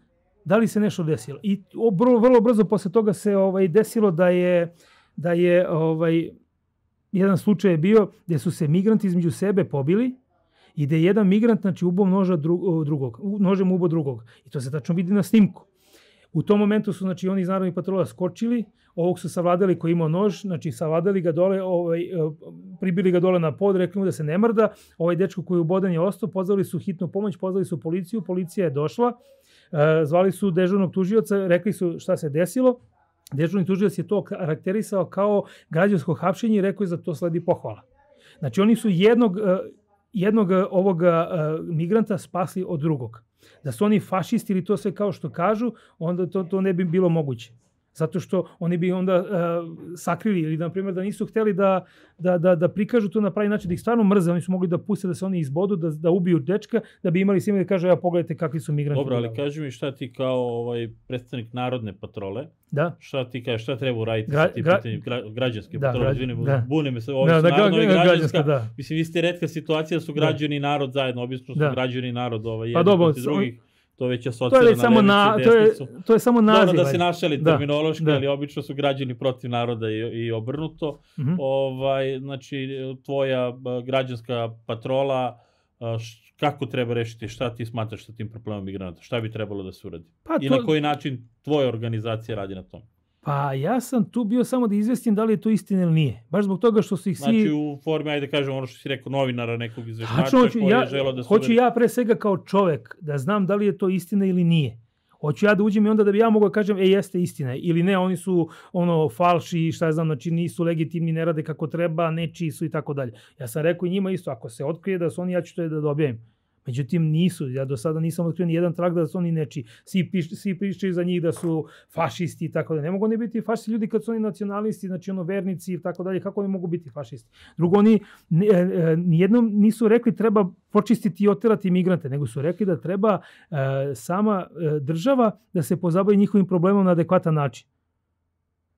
da li se nešto desilo. I vrlo, vrlo brzo posle toga se ovaj desilo da je da je ovaj jedan slučaj je bio gde su se migranti između sebe pobili i da je jedan migrant znači ubao noža drugog, drugog nožem ubao drugog. I to se tačno vidi na snimku. U tom momentu su znači, oni iz narodnih patrola skočili, ovog su savladali koji imao nož, znači savladali ga dole, ovaj, e, pribili ga dole na pod, rekli mu da se ne mrda, ovaj dečko koji je ubodan je ostao, pozvali su hitnu pomoć, pozvali su policiju, policija je došla, e, zvali su dežurnog tužioca, rekli su šta se desilo, Dežurni tužilac je to karakterisao kao građansko hapšenje i rekao je za to sledi pohvala. Znači oni su jednog, e, jednog ovog migranta spasli od drugog. Da su oni fašisti ili to sve kao što kažu, onda to, to ne bi bilo moguće. Zato što oni bi onda uh, sakrili ili, na primjer, da nisu hteli da, da, da, da prikažu to na pravi način, da ih stvarno mrze, oni su mogli da puste da se oni izbodu, da, da ubiju dečka, da bi imali svima da kažu, ja pogledajte kakvi su migranti. Dobro, ali kaži mi šta ti kao ovaj predstavnik narodne patrole, da. šta ti kažeš, šta treba uraditi gra, sa tim gra, pitanjem gra, građanske da, patrole, izvinim, da. bune me se, ovo da, da, narodno gra, građanska, građanska da. mislim, vi ste redka situacija da su građani i narod zajedno, obično su Da. građani narod ovaj, Pa dobro, drugih, to već To asocira je već na samo na, to i je, to je samo naziv. Dobro da se našali Da, terminološki, da. ali obično su građani protiv naroda i, i obrnuto. Mhm. Ovaj, znači, tvoja građanska patrola, š- kako treba rešiti, šta ti smatraš sa tim problemom migranata, šta bi trebalo da se uradi? Pa, I to, na koji način tvoja organizacija radi na tom? Pa ja sam tu bio samo da izvestim da li je to istina ili nije. Baš zbog toga što su ih svi... Znači, u formi, ajde kažem, ono što si rekao, novinara nekog izveštača Tačno, hoću, koji ja, je želo da se hoću ja pre svega kao čovek da znam da li je to istina ili nije. Hoću ja da uđem i onda da bi ja mogao da kažem, e, jeste istina. Ili ne, oni su ono falši, šta ja znam, znači nisu legitimni, ne rade kako treba, nečiji su i tako dalje. Ja sam rekao i njima isto, ako se otkrije da su oni, ja ću to da dobijem. Međutim, nisu. Ja do sada nisam otkrio ni jedan trag da su oni nečiji. Svi, piš, svi pričaju za njih da su fašisti i tako dalje. Ne mogu oni biti fašisti ljudi kad su oni nacionalisti, znači ono vernici i tako dalje. Kako oni mogu biti fašisti? Drugo, oni ni- e, e, nijednom nisu rekli treba počistiti i oterati migrante, nego su rekli da treba e, sama država da se pozabavi njihovim problemom na adekvatan način.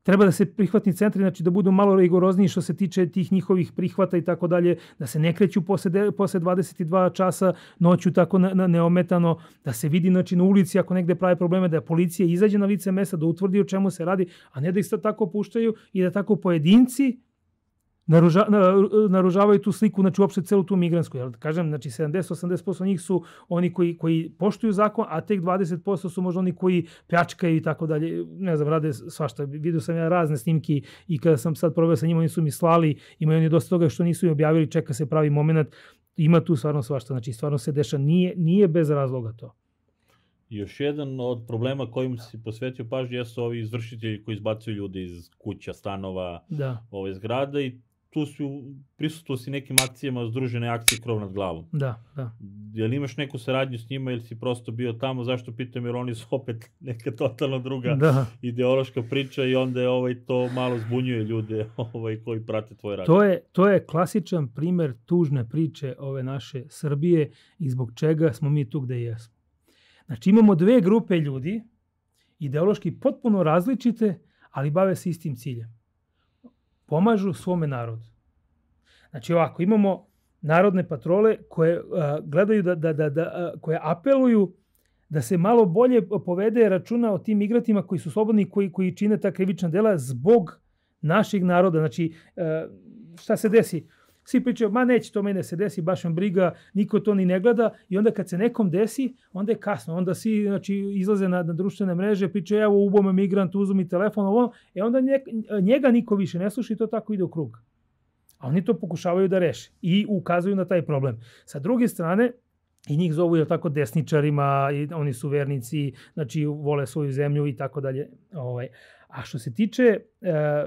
Treba da se prihvatni centri, znači da budu malo rigorozniji što se tiče tih njihovih prihvata i tako dalje, da se ne kreću posle, posle 22 časa noću tako na, na, neometano, da se vidi znači, na ulici ako negde prave probleme, da policija izađe na lice mesta, da utvrdi o čemu se radi, a ne da ih sad tako puštaju i da tako pojedinci naruža, na, naružavaju tu sliku, znači uopšte celu tu migransku. Jel, kažem, znači 70-80% njih su oni koji, koji poštuju zakon, a tek 20% su možda oni koji pljačkaju i tako dalje. Ne znam, rade svašta. Vidio sam ja razne snimki i kada sam sad proveo sa njima, oni su mi slali, imaju oni dosta toga što nisu i objavili, čeka se pravi moment. Ima tu stvarno svašta, znači stvarno se deša, nije, nije bez razloga to. Još jedan od problema kojim si posvetio pažnju jesu ovi izvršitelji koji izbacuju ljude iz kuća, stanova, Da, ove zgrade i tu su, prisutuo si nekim akcijama, združene akcije krov nad glavom. da, da. Jel imaš neku saradnju s njima ili si prosto bio tamo, zašto pitam, jer oni su opet neka totalno druga Da, ideološka priča i onda je ovaj to malo zbunjuje ljude ovaj koji prate tvoj rad. To je, to je klasičan primer tužne priče ove naše Srbije i zbog čega smo mi tu gde jesmo. Znači imamo dve grupe ljudi, ideološki potpuno različite, ali bave se istim ciljem. Pomažu svome narodu. Znači ovako, imamo narodne patrole koje a, gledaju da, da, da, da, a, koje apeluju da se malo bolje povede računa o tim migrantima koji su slobodni, koji, koji čine ta krivična dela zbog naših naroda. Znači, e, šta se desi? Svi pričaju, ma neće to mene se desi, baš me briga, niko to ni ne gleda i onda kad se nekom desi, onda je kasno. Onda svi znači, izlaze na, na društvene mreže, pričaju, evo ubome migrant, uzu mi telefon, ovo, e onda njeg, njega niko više ne sluša i to tako ide u krug. A oni to pokušavaju da reše i ukazuju na taj problem. Sa druge strane, i njih zovu jel tako desničarima, i oni su vernici, znači vole svoju zemlju i tako dalje. Ovaj. A što se tiče e,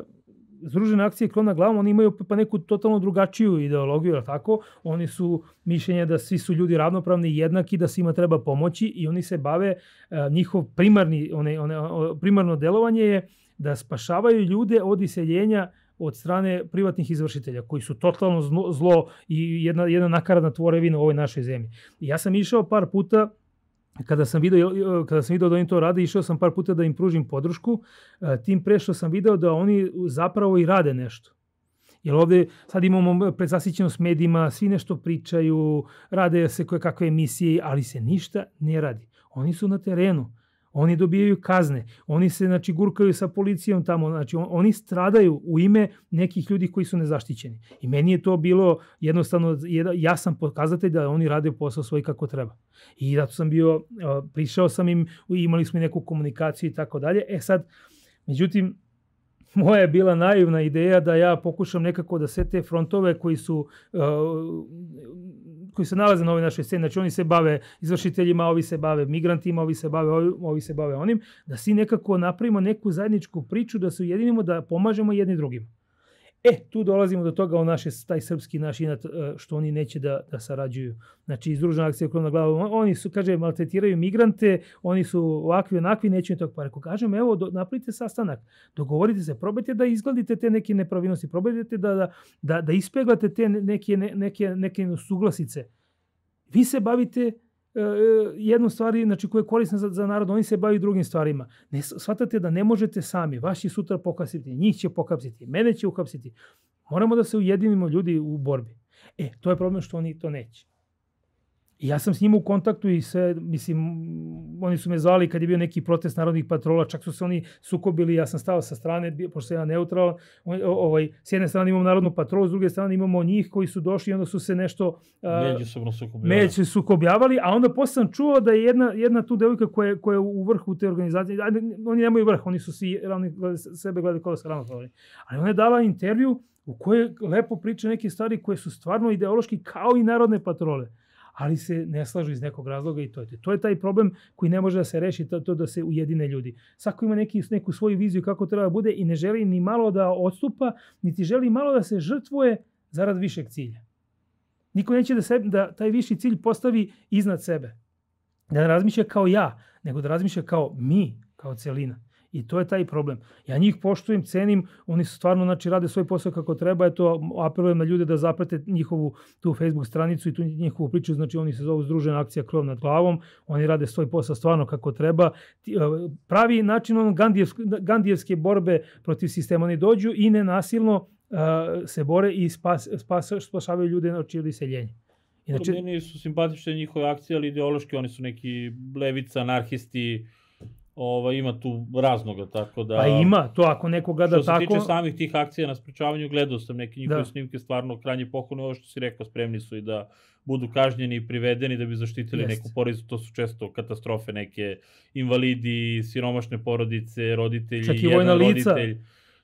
Združene akcije Krona glavom, oni imaju pa neku totalno drugačiju ideologiju, je tako? Oni su mišljenje da svi su ljudi ravnopravni i jednaki, da svima treba pomoći i oni se bave, e, njihov primarni, one, one, primarno delovanje je da spašavaju ljude od iseljenja od strane privatnih izvršitelja koji su totalno zlo, i jedna, jedna nakaradna tvorevina u ovoj našoj zemlji. Ja sam išao par puta kada sam video kada sam video da oni to rade, išao sam par puta da im pružim podršku, e, tim pre što sam video da oni zapravo i rade nešto. Jer ovde sad imamo prezasićenost medijima, svi nešto pričaju, rade se koje kakve emisije, ali se ništa ne radi. Oni su na terenu. Oni dobijaju kazne, oni se znači gurkaju sa policijom tamo, znači on, oni stradaju u ime nekih ljudi koji su nezaštićeni. I meni je to bilo jednostavno ja sam pokazatelj da oni rade posao svoj kako treba. I zato sam bio prišao sam im, imali smo neku komunikaciju i tako dalje. E sad međutim moja je bila naivna ideja da ja pokušam nekako da sve te frontove koji su uh, koji se nalaze na ovoj našoj sceni, znači oni se bave izvršiteljima, ovi se bave migrantima, ovi se bave ovi, ovi se bave onim, da svi nekako napravimo neku zajedničku priču, da se ujedinimo, da pomažemo jedni drugima. E, tu dolazimo do toga o naše, taj srpski naš inat, e, što oni neće da, da sarađuju. Znači, izdružena akcija krov na glavu. Oni su, kaže, maltretiraju migrante, oni su ovakvi, onakvi, neće tog pa. Rekao, kažem, evo, do, napravite sastanak, dogovorite se, probajte da izgledite te neke nepravilnosti, probajte da, da, da, da ispeglate te neke, neke, neke suglasice. Vi se bavite jednu stvari znači, koja je korisna za, za narod, oni se bavi drugim stvarima. Ne, shvatate da ne možete sami, vaši sutra pokasiti, njih će pokapsiti, mene će uhapsiti. Moramo da se ujedinimo ljudi u borbi. E, to je problem što oni to neće. I ja sam s njima u kontaktu i sve, mislim, oni su me zvali kad je bio neki protest narodnih patrola, čak su se oni sukobili, ja sam stao sa strane, pošto sam ja neutralan, ovaj, s jedne strane imamo narodnu patrolu, s druge strane imamo njih koji su došli i onda su se nešto međusobno sukobljavali. Među sukobljavali, a onda posle sam čuo da je jedna, jedna tu devojka koja, koja je u vrhu te organizacije, oni nemaju vrh, oni su svi ravni, sebe gledali kao da se ravnopravni, ali ona je dala intervju u kojoj lepo priča neke stvari koje su stvarno ideološki kao i narodne patrole ali se ne slažu iz nekog razloga i to je to. je taj problem koji ne može da se reši, to, to da se ujedine ljudi. Svako ima neki, neku svoju viziju kako treba da bude i ne želi ni malo da odstupa, niti želi malo da se žrtvuje zarad višeg cilja. Niko neće da, se, da taj viši cilj postavi iznad sebe. Da ne razmišlja kao ja, nego da razmišlja kao mi, kao celina. I to je taj problem. Ja njih poštujem, cenim, oni su stvarno znači, rade svoj posao kako treba, eto, apelujem na ljude da zaprate njihovu tu Facebook stranicu i tu njihovu priču, znači oni se zovu Združena akcija krov nad glavom, oni rade svoj posao stvarno kako treba. E, pravi način on gandijevske, gandijevske borbe protiv sistema, oni dođu i nenasilno uh, se bore i spas, spas, spašavaju ljude od čili seljenja. Inače, Meni su simpatične njihove akcije, ali ideološki oni su neki levica, anarhisti, Ova, ima tu raznoga, tako da... Pa ima, to ako neko gleda tako... Što se tiče samih tih akcija na sprečavanju, gledao sam neke njihove da. snimke, stvarno krajnje pohvalno, ovo što si rekao, spremni su i da budu kažnjeni i privedeni da bi zaštitili Jest. neku porodicu, to su često katastrofe, neke invalidi, siromašne porodice, roditelji, Čak i jedan lica. roditelj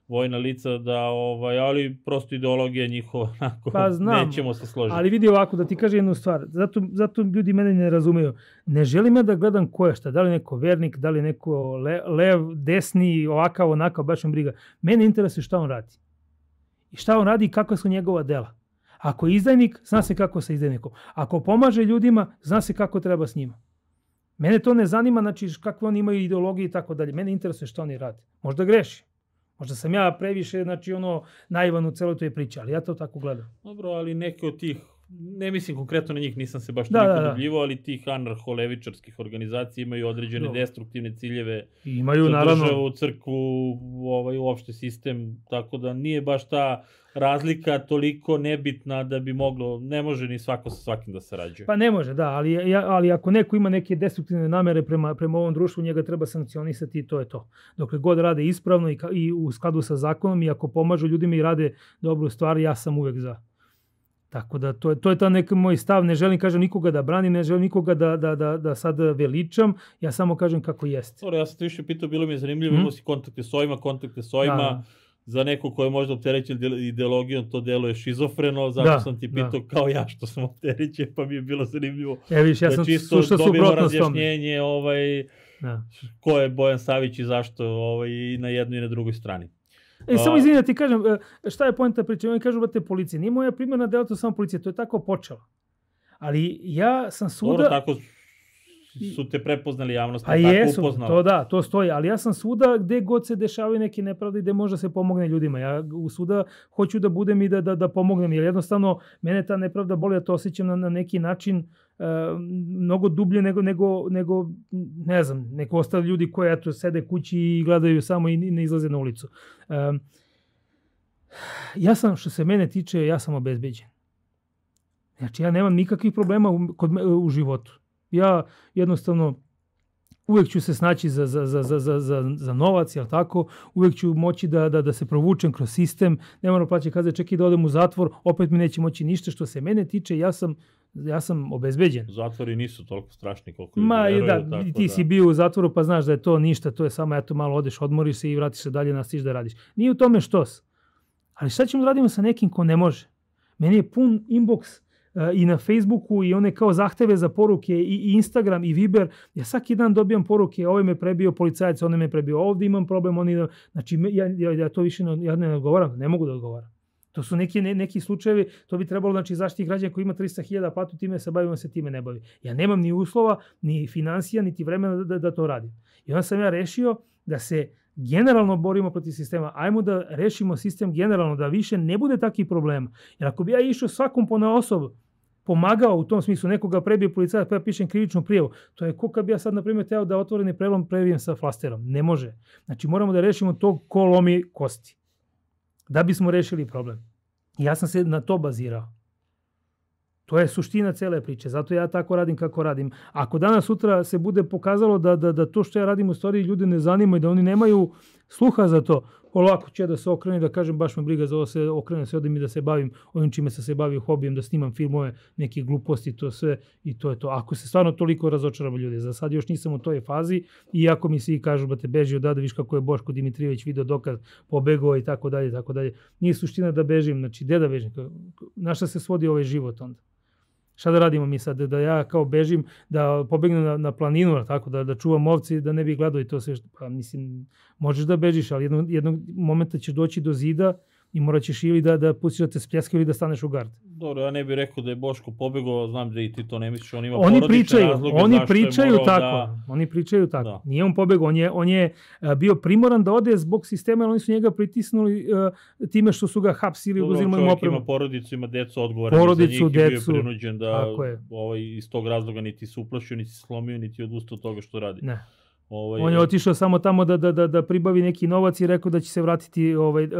vojna lica, da, ovaj, ali prosto ideologija njihova, onako, pa, znam, nećemo se složiti. Ali vidi ovako, da ti kaže jednu stvar, zato, zato ljudi mene ne razumeju. Ne želim ja da gledam ko je šta, da li neko vernik, da li neko le, lev, desni, ovakav, onakav, baš briga. Mene interesuje šta on radi. I šta on radi i kakva su njegova dela. Ako je izdajnik, zna se kako sa izdajnikom. Ako pomaže ljudima, zna se kako treba s njima. Mene to ne zanima, znači kakve oni imaju ideologije i tako dalje. Mene interesuje šta oni rade. Možda greši. Možda sam ja previše, znači ono, naivan u celoj toj priči, ali ja to tako gledam. Dobro, ali neke od tih, ne mislim konkretno na njih, nisam se baš da, toliko da, da. ali tih anarcho-levičarskih organizacija imaju određene Dobro. destruktivne ciljeve imaju, za naravno. državu, crkvu, ovaj, uopšte sistem, tako da nije baš ta razlika toliko nebitna da bi moglo, ne može ni svako sa svakim da sarađuje. Pa ne može, da, ali, ja, ali ako neko ima neke destruktivne namere prema, prema ovom društvu, njega treba sankcionisati i to je to. Dokle god rade ispravno i, i u skladu sa zakonom i ako pomažu ljudima i rade dobru stvar, ja sam uvek za. Tako da to je, to je ta neki moj stav, ne želim kažem nikoga da branim, ne želim nikoga da, da, da, da sad veličam, ja samo kažem kako jeste. Dobro, ja sam te više pitao, bilo mi je zanimljivo, mm. imao si kontakte s ovima, kontakte s ovima, da za neko ko je možda opterećen ideologijom, to delo je šizofreno, zato da, sam ti pitao da. kao ja što sam opterećen, pa mi je bilo zanimljivo. E, viš, ja da sam čisto dobijemo razjašnjenje ovaj, da. ko je Bojan Savić i zašto ovaj, i na jednoj i na drugoj strani. E, samo izvini da ti kažem, e, šta je pojenta priče? Oni kažu, te policije. Nije moja primjerna to samo policija, to je tako počelo. Ali ja sam svuda... Dobro, tako su te prepoznali javnost, pa tako jesu, upoznali. to da, to stoji, ali ja sam svuda gde god se dešavaju neke nepravde gde može se pomogne ljudima. Ja u svuda hoću da budem i da, da, da pomognem, jer jednostavno mene ta nepravda boli, ja to osjećam na, na neki način uh, mnogo dublje nego, nego, nego, ne znam, neko ostali ljudi koji eto, sede kući i gledaju samo i ne izlaze na ulicu. Uh, ja sam, što se mene tiče, ja sam obezbeđen. Znači, ja nemam nikakvih problema u, kod, u životu. Ja jednostavno uvek ću se snaći za, za, za, za, za, za, za novac, jel tako? Uvek ću moći da, da, da se provučem kroz sistem, ne moram plaćati kazne, čekaj da odem u zatvor, opet mi neće moći ništa. Što se mene tiče, ja sam ja sam obezbeđen. Zatvori nisu toliko strašni koliko Ma, veruju, da, tako ti si bio u zatvoru pa znaš da je to ništa, to je samo eto malo odeš, odmoriš se i vratiš se dalje, nastiš da radiš. Nije u tome štos. Ali šta ćemo da radimo sa nekim ko ne može? Meni je pun inbox i na Facebooku i one kao zahteve za poruke i, Instagram i Viber. Ja svaki dan dobijam poruke, ovaj me prebio policajac, on me prebio, ovde imam problem, oni da... Znači, ja, ja, ja to više ne, ja ne odgovaram, ne mogu da odgovaram. To su neki, ne, neki slučajevi, to bi trebalo, znači, zaštiti građana koji ima 300.000 platu, time se bavimo, se time ne bavi. Ja nemam ni uslova, ni financija, niti vremena da, da, da to radim. I onda sam ja rešio da se generalno borimo protiv sistema. Ajmo da rešimo sistem generalno, da više ne bude takih problema. Jer ako bi ja išao svakom po na osobu, pomagao u tom smislu, nekoga prebio policajac, pa ja pišem krivičnu prijavu. To je ko kad bi ja sad, na primjer, teo da otvoreni prelom previjem sa flasterom. Ne može. Znači, moramo da rešimo to ko lomi kosti. Da bismo rešili problem. Ja sam se na to bazirao. To je suština cele priče. Zato ja tako radim kako radim. Ako danas sutra se bude pokazalo da, da, da to što ja radim u stvari ljude ne zanima i da oni nemaju sluha za to, polako će da se okrene da kažem baš me briga za ovo se okrene se odim i da se bavim ovim čime sam se bavio hobijem, da snimam filmove, neke gluposti, to sve i to je to. Ako se stvarno toliko razočaramo ljude, za sad još nisam u toj fazi, iako mi svi kažu da te beži odada, viš kako je Boško Dimitrijević video dokaz, pobegao i tako dalje, tako dalje. Nije suština da bežim, znači gde da bežim, na šta se svodi ovaj život onda? Šta da radimo mi sad? Da ja kao bežim, da pobegnem na, na planinu, tako, da, da čuvam ovci, da ne bih gledao i to sve. što- Pa mislim, možeš da bežiš, ali jednog, jednog momenta ćeš doći do zida i morat ćeš ili da, da pustiš da te spljeskaju ili da staneš u gard. Dobro, ja ne bih rekao da je Boško pobegao, znam da i ti to ne misliš, on ima Oni pričaju, razloge oni pričaju morao tako. Da, Oni pričaju tako. Da. Nije on pobegao, on je, on je a, bio primoran da ode zbog sistema, oni su njega pritisnuli a, time što su ga hapsili, Dobro, uzeli mu čovjek opremu. ima porodicu, ima decu, odgovoran Porodicu, za njih i bio decu, je prinuđen da ovaj, iz tog razloga niti se uplašio, niti se slomio, niti odustao od toga što radi. Ne. Ovaj, On je otišao samo tamo da, da, da, da pribavi neki novac i rekao da će se vratiti ovaj, uh,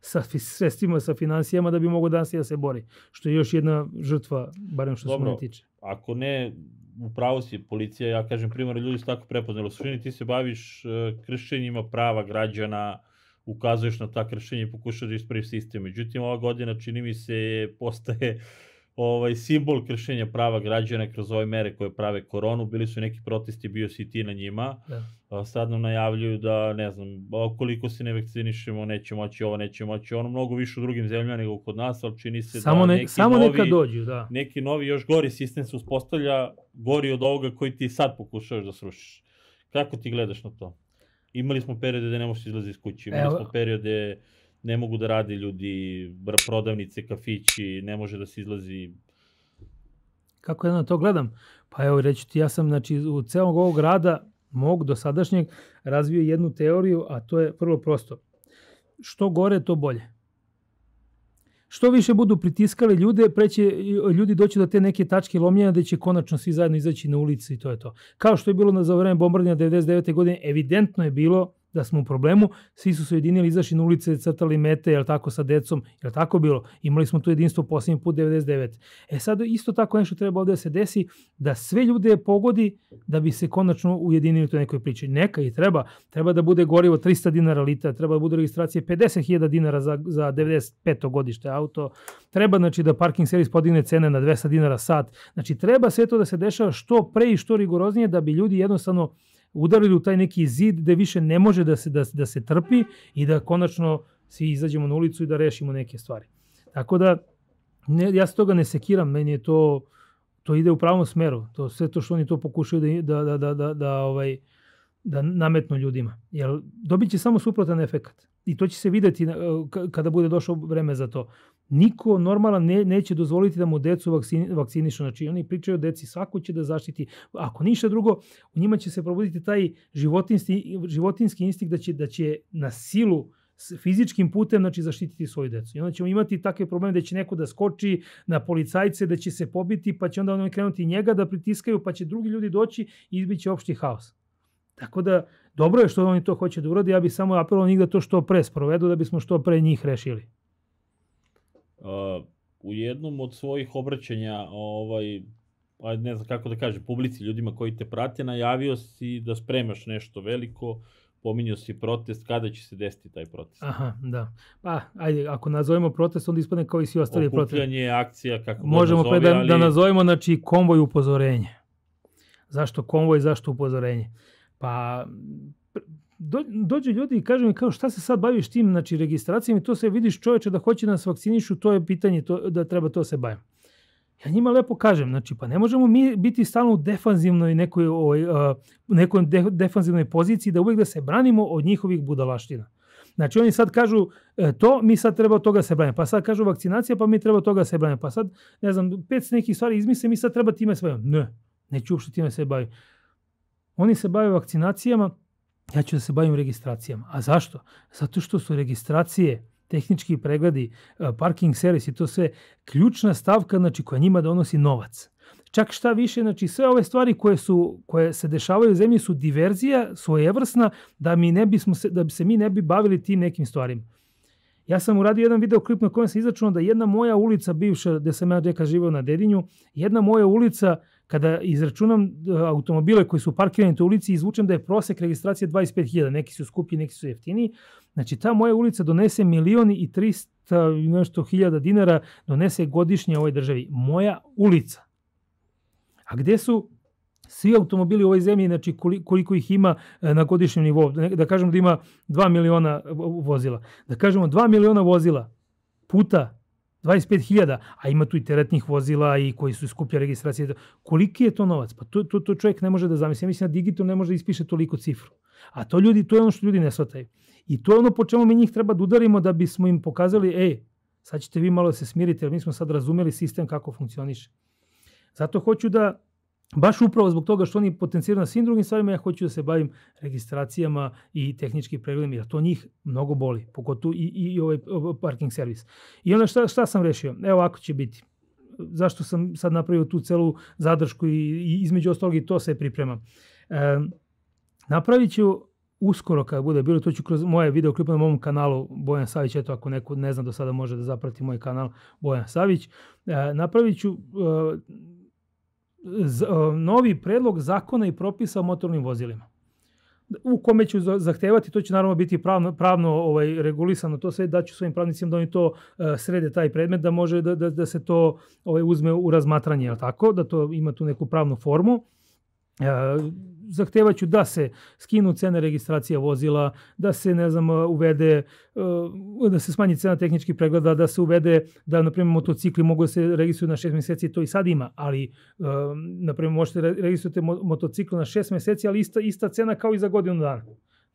sa sredstvima, sa financijama da bi mogao danas i da se bori. Što je još jedna žrtva, barem što se Dobro. mene tiče. ako ne, u pravu si policija, ja kažem primjer, ljudi su tako prepoznali. U suštini ti se baviš e, kršenjima prava građana, ukazuješ na ta kršenja i pokušaš da ispraviš sistem. Međutim, ova godina čini mi se postaje ovaj simbol kršenja prava građana kroz ove mere koje prave koronu. Bili su neki protesti, bio si ti na njima. Da. A sad nam najavljuju da, ne znam, koliko se ne vakcinišemo, neće moći ovo, neće moći ono, mnogo više u drugim zemljama nego kod nas, ali čini se Samo, da ne, neki samo novi, neka dođu, da. neki novi, još gori sistem se uspostavlja, gori od ovoga koji ti sad pokušavaš da srušiš. Kako ti gledaš na to? Imali smo periode da ne možeš izlazi iz kuće, imali Evo. smo periode ne mogu da rade ljudi, prodavnice, kafići, ne može da se izlazi. Kako ja na to gledam? Pa evo reći ti, ja sam znači, u celog ovog rada mog dosadašnjeg razvio jednu teoriju, a to je vrlo prosto. Što gore, to bolje. Što više budu pritiskali ljude, pre će ljudi doći do te neke tačke lomljenja da će konačno svi zajedno izaći na ulici i to je to. Kao što je bilo na za vreme bombardanja 99. godine, evidentno je bilo da smo u problemu, svi su se ujedinili, izašli na ulice, crtali mete, jel tako, sa decom, jel tako bilo? Imali smo to jedinstvo posljednji put 99. E sad isto tako nešto treba ovde da se desi, da sve ljude pogodi da bi se konačno ujedinili u toj nekoj priči. Neka i treba, treba da bude gorivo 300 dinara litra, treba da bude registracije 50.000 dinara za, za 95. godište auto, treba znači da parking servis podigne cene na 200 dinara sat, znači treba sve to da se dešava što pre i što rigoroznije da bi ljudi jednostavno udarili u taj neki zid gde više ne može da se, da, da se trpi i da konačno svi izađemo na ulicu i da rešimo neke stvari. Tako da, ne, ja se toga ne sekiram, meni je to, to ide u pravom smeru. To, sve to što oni to pokušaju da, da, da, da, da, ovaj, da nametnu ljudima. Jer dobit će samo suprotan efekat. I to će se videti k- kada bude došlo vreme za to. Niko normalan ne, neće dozvoliti da mu decu vakcini, vakcinišu. Znači, oni pričaju o deci, svako će da zaštiti. Ako ništa drugo, u njima će se probuditi taj životinski, životinski instinkt da će, da će na silu s fizičkim putem znači zaštititi svoju decu. I onda ćemo imati takve probleme da će neko da skoči na policajce, da će se pobiti, pa će onda oni krenuti njega da pritiskaju, pa će drugi ljudi doći i izbiće opšti haos. Tako da, dobro je što oni to hoće da urade, ja bih samo apelovao njih da to što pre sprovedu, da bismo što pre njih rešili. Uh, u jednom od svojih obraćanja ovaj, ne znam kako da kažem, publici, ljudima koji te prate, najavio si da spremaš nešto veliko, pominjao si protest, kada će se desiti taj protest? Aha, da. Pa, ajde, ako nazovemo protest, onda ispadne kao i svi ostali protest. Okupljanje, akcija, kako Možemo god nazovi, pa da, ali... da nazovemo, znači, konvoj upozorenje. Zašto konvoj, zašto upozorenje? Pa, do, dođu ljudi i kažu mi kao šta se sad baviš tim, znači registracijom i to se vidiš čoveče da hoće da nas vakcinišu, to je pitanje to, da treba to se bavim. Ja njima lepo kažem, znači pa ne možemo mi biti stalno u defanzivnoj nekoj, ovaj, uh, nekoj de, defanzivnoj poziciji da uvek da se branimo od njihovih budalaština. Znači oni sad kažu e, to, mi sad treba od toga se branimo. Pa sad kažu vakcinacija, pa mi treba od toga se branimo. Pa sad, ne znam, pet nekih stvari izmisle, mi sad treba time se bavimo. Ne, neću uopšte time se baviti. Oni se bave vakcinacijama, ja ću da se bavim registracijama. A zašto? Zato što su registracije, tehnički pregledi, parking servis i to sve ključna stavka znači, koja njima donosi novac. Čak šta više, znači sve ove stvari koje su koje se dešavaju u zemlji su diverzija svojevrsna da mi ne bismo se da bi se mi ne bi bavili tim nekim stvarima. Ja sam uradio jedan video klip na kojem se izračunao da jedna moja ulica bivša gde sam ja neka živeo na Dedinju, jedna moja ulica kada izračunam automobile koji su parkirani toj ulici, izvučem da je prosek registracije 25.000, neki su skuplji, neki su jeftiniji. Znači, ta moja ulica donese milioni i 300 nešto hiljada dinara, donese godišnje ovoj državi. Moja ulica. A gde su svi automobili u ovoj zemlji, znači koliko ih ima na godišnjem nivou, da kažemo da ima 2 miliona vozila, da kažemo 2 miliona vozila puta 25.000, a ima tu i teretnih vozila i koji su skuplja registracije. Koliki je to novac? Pa to, to, to čovjek ne može da zamisli. Ja mislim da digital ne može da ispiše toliko cifru. A to ljudi, to je ono što ljudi ne shvataju. I to je ono po čemu mi njih treba da udarimo da bismo im pokazali, ej, sad ćete vi malo da se smiriti, jer mi smo sad razumeli sistem kako funkcioniše. Zato hoću da baš upravo zbog toga što oni potenciraju na svim drugim stvarima, ja hoću da se bavim registracijama i tehničkim pregledima, jer to njih mnogo boli, pogotovo i, i, i ovaj parking servis. I onda šta, šta sam rešio? Evo ovako će biti. Zašto sam sad napravio tu celu zadršku i, i između ostalog i to se priprema. E, napravit ću uskoro kada bude bilo, to ću kroz moje video klipe na mom kanalu Bojan Savić, eto ako neko ne zna do sada može da zaprati moj kanal Bojan Savić, e, napravit ću e, novi predlog zakona i propisa o motornim vozilima u kome ću zahtevati, to će naravno biti pravno, pravno ovaj, regulisano, to sve daću svojim pravnicima da oni to uh, srede taj predmet, da može da, da, da se to ovaj, uzme u razmatranje, je tako? Da to ima tu neku pravnu formu. Uh, zahtevaću da se skinu cene registracija vozila, da se, ne znam, uvede, da se smanji cena tehničkih pregleda, da se uvede da, na primjer, motocikli mogu da se registruju na šest meseci, to i sad ima, ali, na primjer, možete registrujete motocikl na šest meseci, ali ista, ista cena kao i za godinu dana.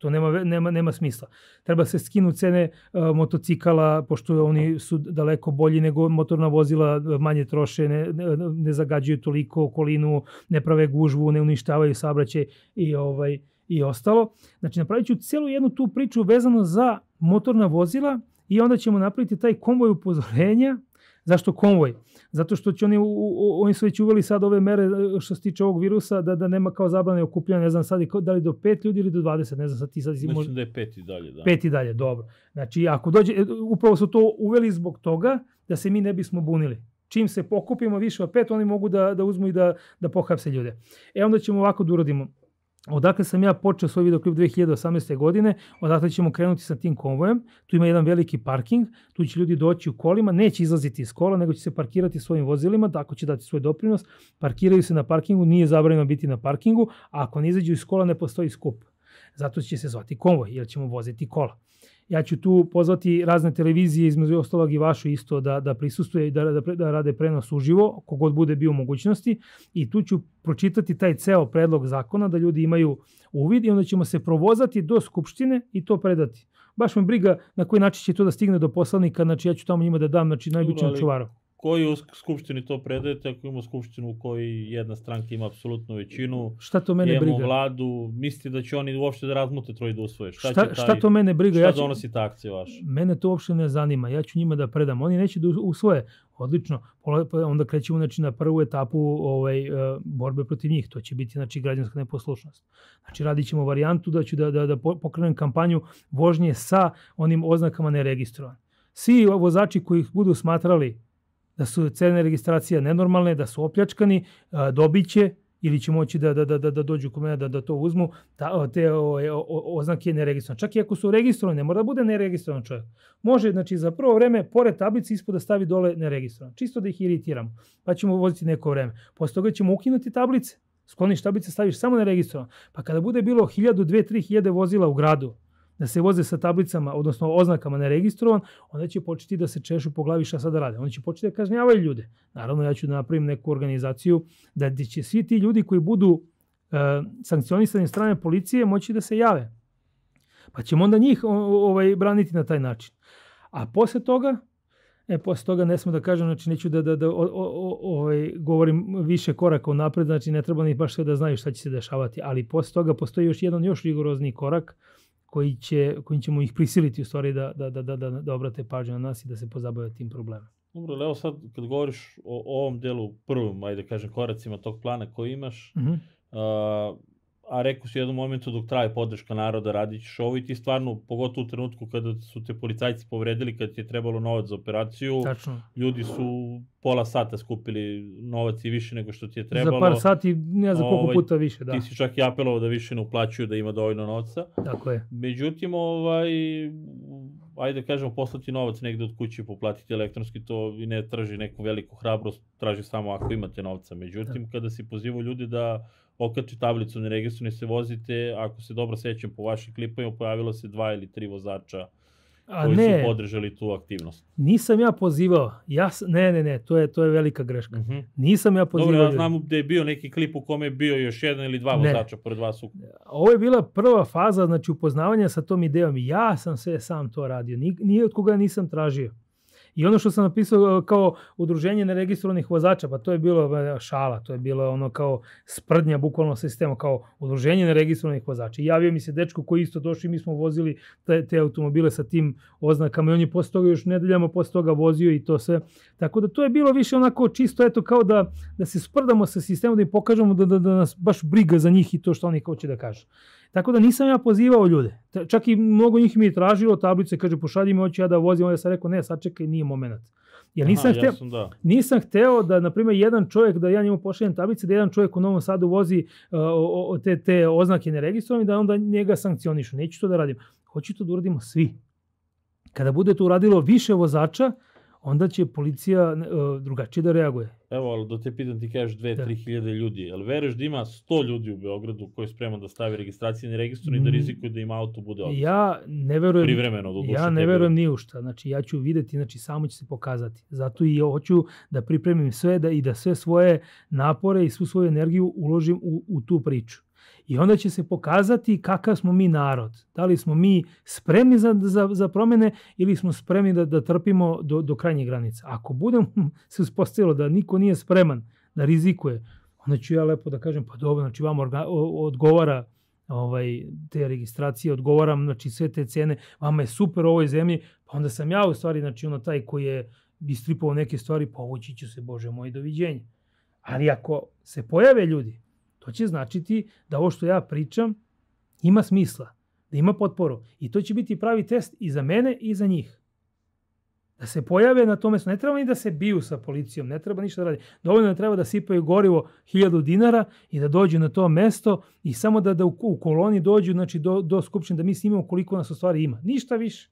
To nema, nema, nema smisla. Treba se skinu cene uh, motocikala, pošto oni su daleko bolji nego motorna vozila, manje troše, ne, ne, ne zagađuju toliko okolinu, ne prave gužvu, ne uništavaju saobraćaj i ovaj i ostalo. Znači napravit ću celu jednu tu priču vezano za motorna vozila i onda ćemo napraviti taj konvoj upozorenja Zašto konvoj? Zato što će oni, u, u, oni su već uveli sad ove mere e, što se tiče ovog virusa, da, da nema kao zabrane okupljanja, ne znam sad da li do 5 ljudi ili do 20, ne znam sad ti sad... Mislim možda... da je 5 i dalje, da. 5 i dalje, dobro. Znači, ako dođe, e, upravo su to uveli zbog toga da se mi ne bismo bunili. Čim se pokupimo više od 5, oni mogu da, da uzmu i da, da pohapse ljude. E onda ćemo ovako da uradimo Odakle sam ja počeo svoj videoklip 2018. godine, odatle ćemo krenuti sa tim konvojem. Tu ima jedan veliki parking, tu će ljudi doći u kolima, neće izlaziti iz kola, nego će se parkirati svojim vozilima, tako će dati svoj doprinos. Parkiraju se na parkingu, nije zabranjeno biti na parkingu, a ako ne izađu iz kola ne postoji skup. Zato će se zvati konvoj, jer ćemo voziti kola. Ja ću tu pozvati razne televizije, između ostalog i vašu isto, da, da prisustuje i da, da, da rade prenos uživo, kogod bude bio u mogućnosti. I tu ću pročitati taj ceo predlog zakona, da ljudi imaju uvid i onda ćemo se provozati do Skupštine i to predati. Baš me briga na koji način će to da stigne do poslanika, znači ja ću tamo njima da dam, znači najobičnijeg čuvaru koji u skupštini to predajete, ako imamo skupštinu u kojoj jedna stranka ima apsolutnu većinu, šta to mene imamo briga? vladu, mislite da će oni uopšte da razmute to i da usvoje? Šta, šta, taj, šta to mene briga? Šta ja ću, donosi ta akcija vaša? Mene to uopšte ne zanima, ja ću njima da predam. Oni neće da usvoje, odlično. Pa onda krećemo znači, na prvu etapu ovaj, uh, borbe protiv njih. To će biti znači, građanska neposlušnost. Znači radit ćemo varijantu da ću da, da, da pokrenem kampanju vožnje sa onim oznakama neregistrovan. Svi vozači koji ih budu smatrali da su cene registracija nenormalne, da su opljačkani, dobit će ili će moći da, da, da, da, da dođu kod mene da, da to uzmu, ta, te o, o, oznake neregistrovane. Čak i ako su registrovane, ne mora da bude neregistrovan čovjek. Može, znači, za prvo vreme, pored tablice, ispod da stavi dole neregistrovan. Čisto da ih iritiramo. Pa ćemo voziti neko vreme. Posle toga ćemo ukinuti tablice. Skloniš tablice, staviš samo neregistrovan. Pa kada bude bilo 1000, 2, 3000 vozila u gradu, da se voze sa tablicama, odnosno oznakama neregistrovan, onda će početi da se češu po glavi šta sada rade. Oni će početi da kažnjavaju ljude. Naravno, ja ću da napravim neku organizaciju da će svi ti ljudi koji budu e, sankcionisani strane policije moći da se jave. Pa ćemo onda njih ovaj, braniti na taj način. A posle toga, E, posle toga ne smo da kažem, znači neću da, da, da o, o, ovaj, govorim više koraka u napred, znači ne treba ni baš sve da znaju šta će se dešavati, ali posle toga postoji još jedan još rigorozniji korak, koji će, kojim ćemo ih prisiliti u stvari da, da, da, da, da, da obrate pažnju na nas i da se pozabave tim problemom. Dobro, evo sad kad govoriš o, o ovom delu prvom, ajde da kažem, koracima tog plana koji imaš, uh -huh. uh, a rekao si u jednom momentu dok traje podrška naroda radit ćeš ovo i ti stvarno, pogotovo u trenutku kada su te policajci povredili, kada ti je trebalo novac za operaciju, Tačno. ljudi su pola sata skupili novac i više nego što ti je trebalo. Za par sati, ne znam koliko ovaj, puta više, da. Ti si čak i apelovao da više ne uplaćuju da ima dovoljno novca. Tako je. Međutim, ovaj, ajde da kažemo, poslati novac negde od kuće i poplatiti elektronski, to i ne traži neku veliku hrabrost, traži samo ako imate novca. Međutim, da. kada si pozivao ljudi da okači tablicu neregistrovani se vozite, ako se dobro sećam po vašim klipovima, pojavilo se dva ili tri vozača A koji ne, su podržali tu aktivnost. Nisam ja pozivao. Ja, ne, ne, ne, to je, to je velika greška. Uh mhm. -huh. Nisam ja pozivao. Dobro, ja znam da je bio neki klip u kome je bio još jedan ili dva vozača pored vas. U... Ovo je bila prva faza, znači upoznavanja sa tom idejom. Ja sam sve sam to radio. Nije od koga nisam tražio. I ono što sam napisao e, kao udruženje neregistrovanih vozača, pa to je bilo e, šala, to je bilo ono kao sprdnja bukvalno sistema, kao udruženje neregistrovanih vozača. I javio mi se dečko koji isto došli, mi smo vozili te, te automobile sa tim oznakama i on je posle toga još nedeljama posle toga vozio i to sve. Tako da to je bilo više onako čisto, eto kao da, da se sprdamo sa sistemom, da im pokažemo da, da, da nas baš briga za njih i to što oni hoće da kažu. Tako da nisam ja pozivao ljude. Čak i mnogo njih mi je tražilo tablice, kaže pošalji mi, hoću ja da vozim, ja sam rekao ne, sad čekaj, nije moment. Jer nisam, Aha, hteo, jasno, da. nisam hteo da, na primjer, jedan čovjek, da ja njemu pošaljem tablice, da jedan čovjek u Novom Sadu vozi uh, o, te, te oznake neregistrovane, da onda njega sankcionišu. Neću to da radim. Hoću to da uradimo svi. Kada bude to uradilo više vozača, onda će policija uh, drugačije da reaguje. Evo, ali da te pitam, ti kažeš 2-3 da. hiljade ljudi, jel veruješ da ima 100 ljudi u Beogradu koji je spreman da stavi registracije na registru i da mm. rizikuje da ima auto bude odnosno? Ja ne verujem, Privremeno, do ja ne verujem ni u šta, znači ja ću videti, znači samo će se pokazati. Zato i hoću da pripremim sve da, i da sve svoje napore i svu svoju energiju uložim u, u tu priču. I onda će se pokazati kakav smo mi narod. Da li smo mi spremni za, za, za promene ili smo spremni da, da trpimo do, do krajnje granice. Ako budem se uspostavilo da niko nije spreman da rizikuje, onda ću ja lepo da kažem, pa dobro, znači vam orga, odgovara ovaj, te registracije, odgovaram znači, sve te cene, vama je super u ovoj zemlji, pa onda sam ja u stvari znači, ono taj koji je istripovao neke stvari, povući ću se, Bože moj, doviđenja. Ali ako se pojave ljudi To će značiti da ovo što ja pričam ima smisla, da ima potporu. I to će biti pravi test i za mene i za njih. Da se pojave na tome, ne treba ni da se biju sa policijom, ne treba ništa da radi. Dovoljno da treba da sipaju gorivo 1000 dinara i da dođu na to mesto i samo da, da u, u koloni dođu znači, do, do skupštine, da mi snimamo koliko nas u stvari ima. Ništa više.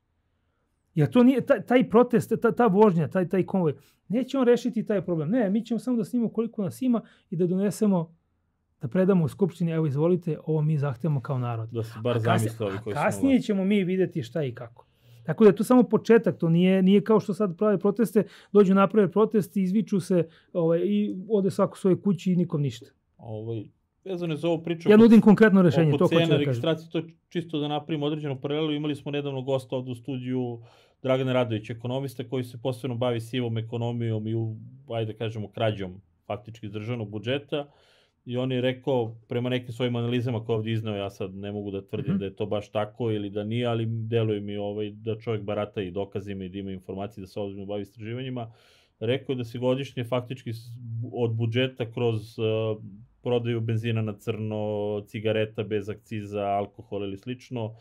Jer to nije, taj, taj protest, ta, ta vožnja, taj, taj konvoj, neće on rešiti taj problem. Ne, mi ćemo samo da snimamo koliko nas ima i da donesemo da predamo u Skupštini, evo izvolite, ovo mi zahtevamo kao narod. Da se bar zamisle ovi koji su Kasnije ćemo mi videti šta i kako. Tako da je to samo početak, to nije, nije kao što sad prave proteste, dođu naprave protesti, izviču se ovaj, i ode svako svoje kući i nikom ništa. Ovaj, vezano za ovu priču... Ja nudim konkretno rešenje, to hoću da registracije, to čisto da napravimo određenu paralelu. Imali smo nedavno gosta ovde u studiju Dragana Radović, ekonomista koji se posebno bavi sivom ekonomijom i, u, ajde da kažemo, krađom faktički iz državnog budžeta i on je rekao prema nekim svojim analizama koje ovdje iznao, ja sad ne mogu da tvrdim mm -hmm. da je to baš tako ili da nije, ali deluje mi ovaj, da čovjek barata i dokazima i da ima informacije da se ozbiljno bavi istraživanjima. Rekao je da se godišnje faktički od budžeta kroz uh, prodaju benzina na crno, cigareta bez akciza, alkohol ili slično,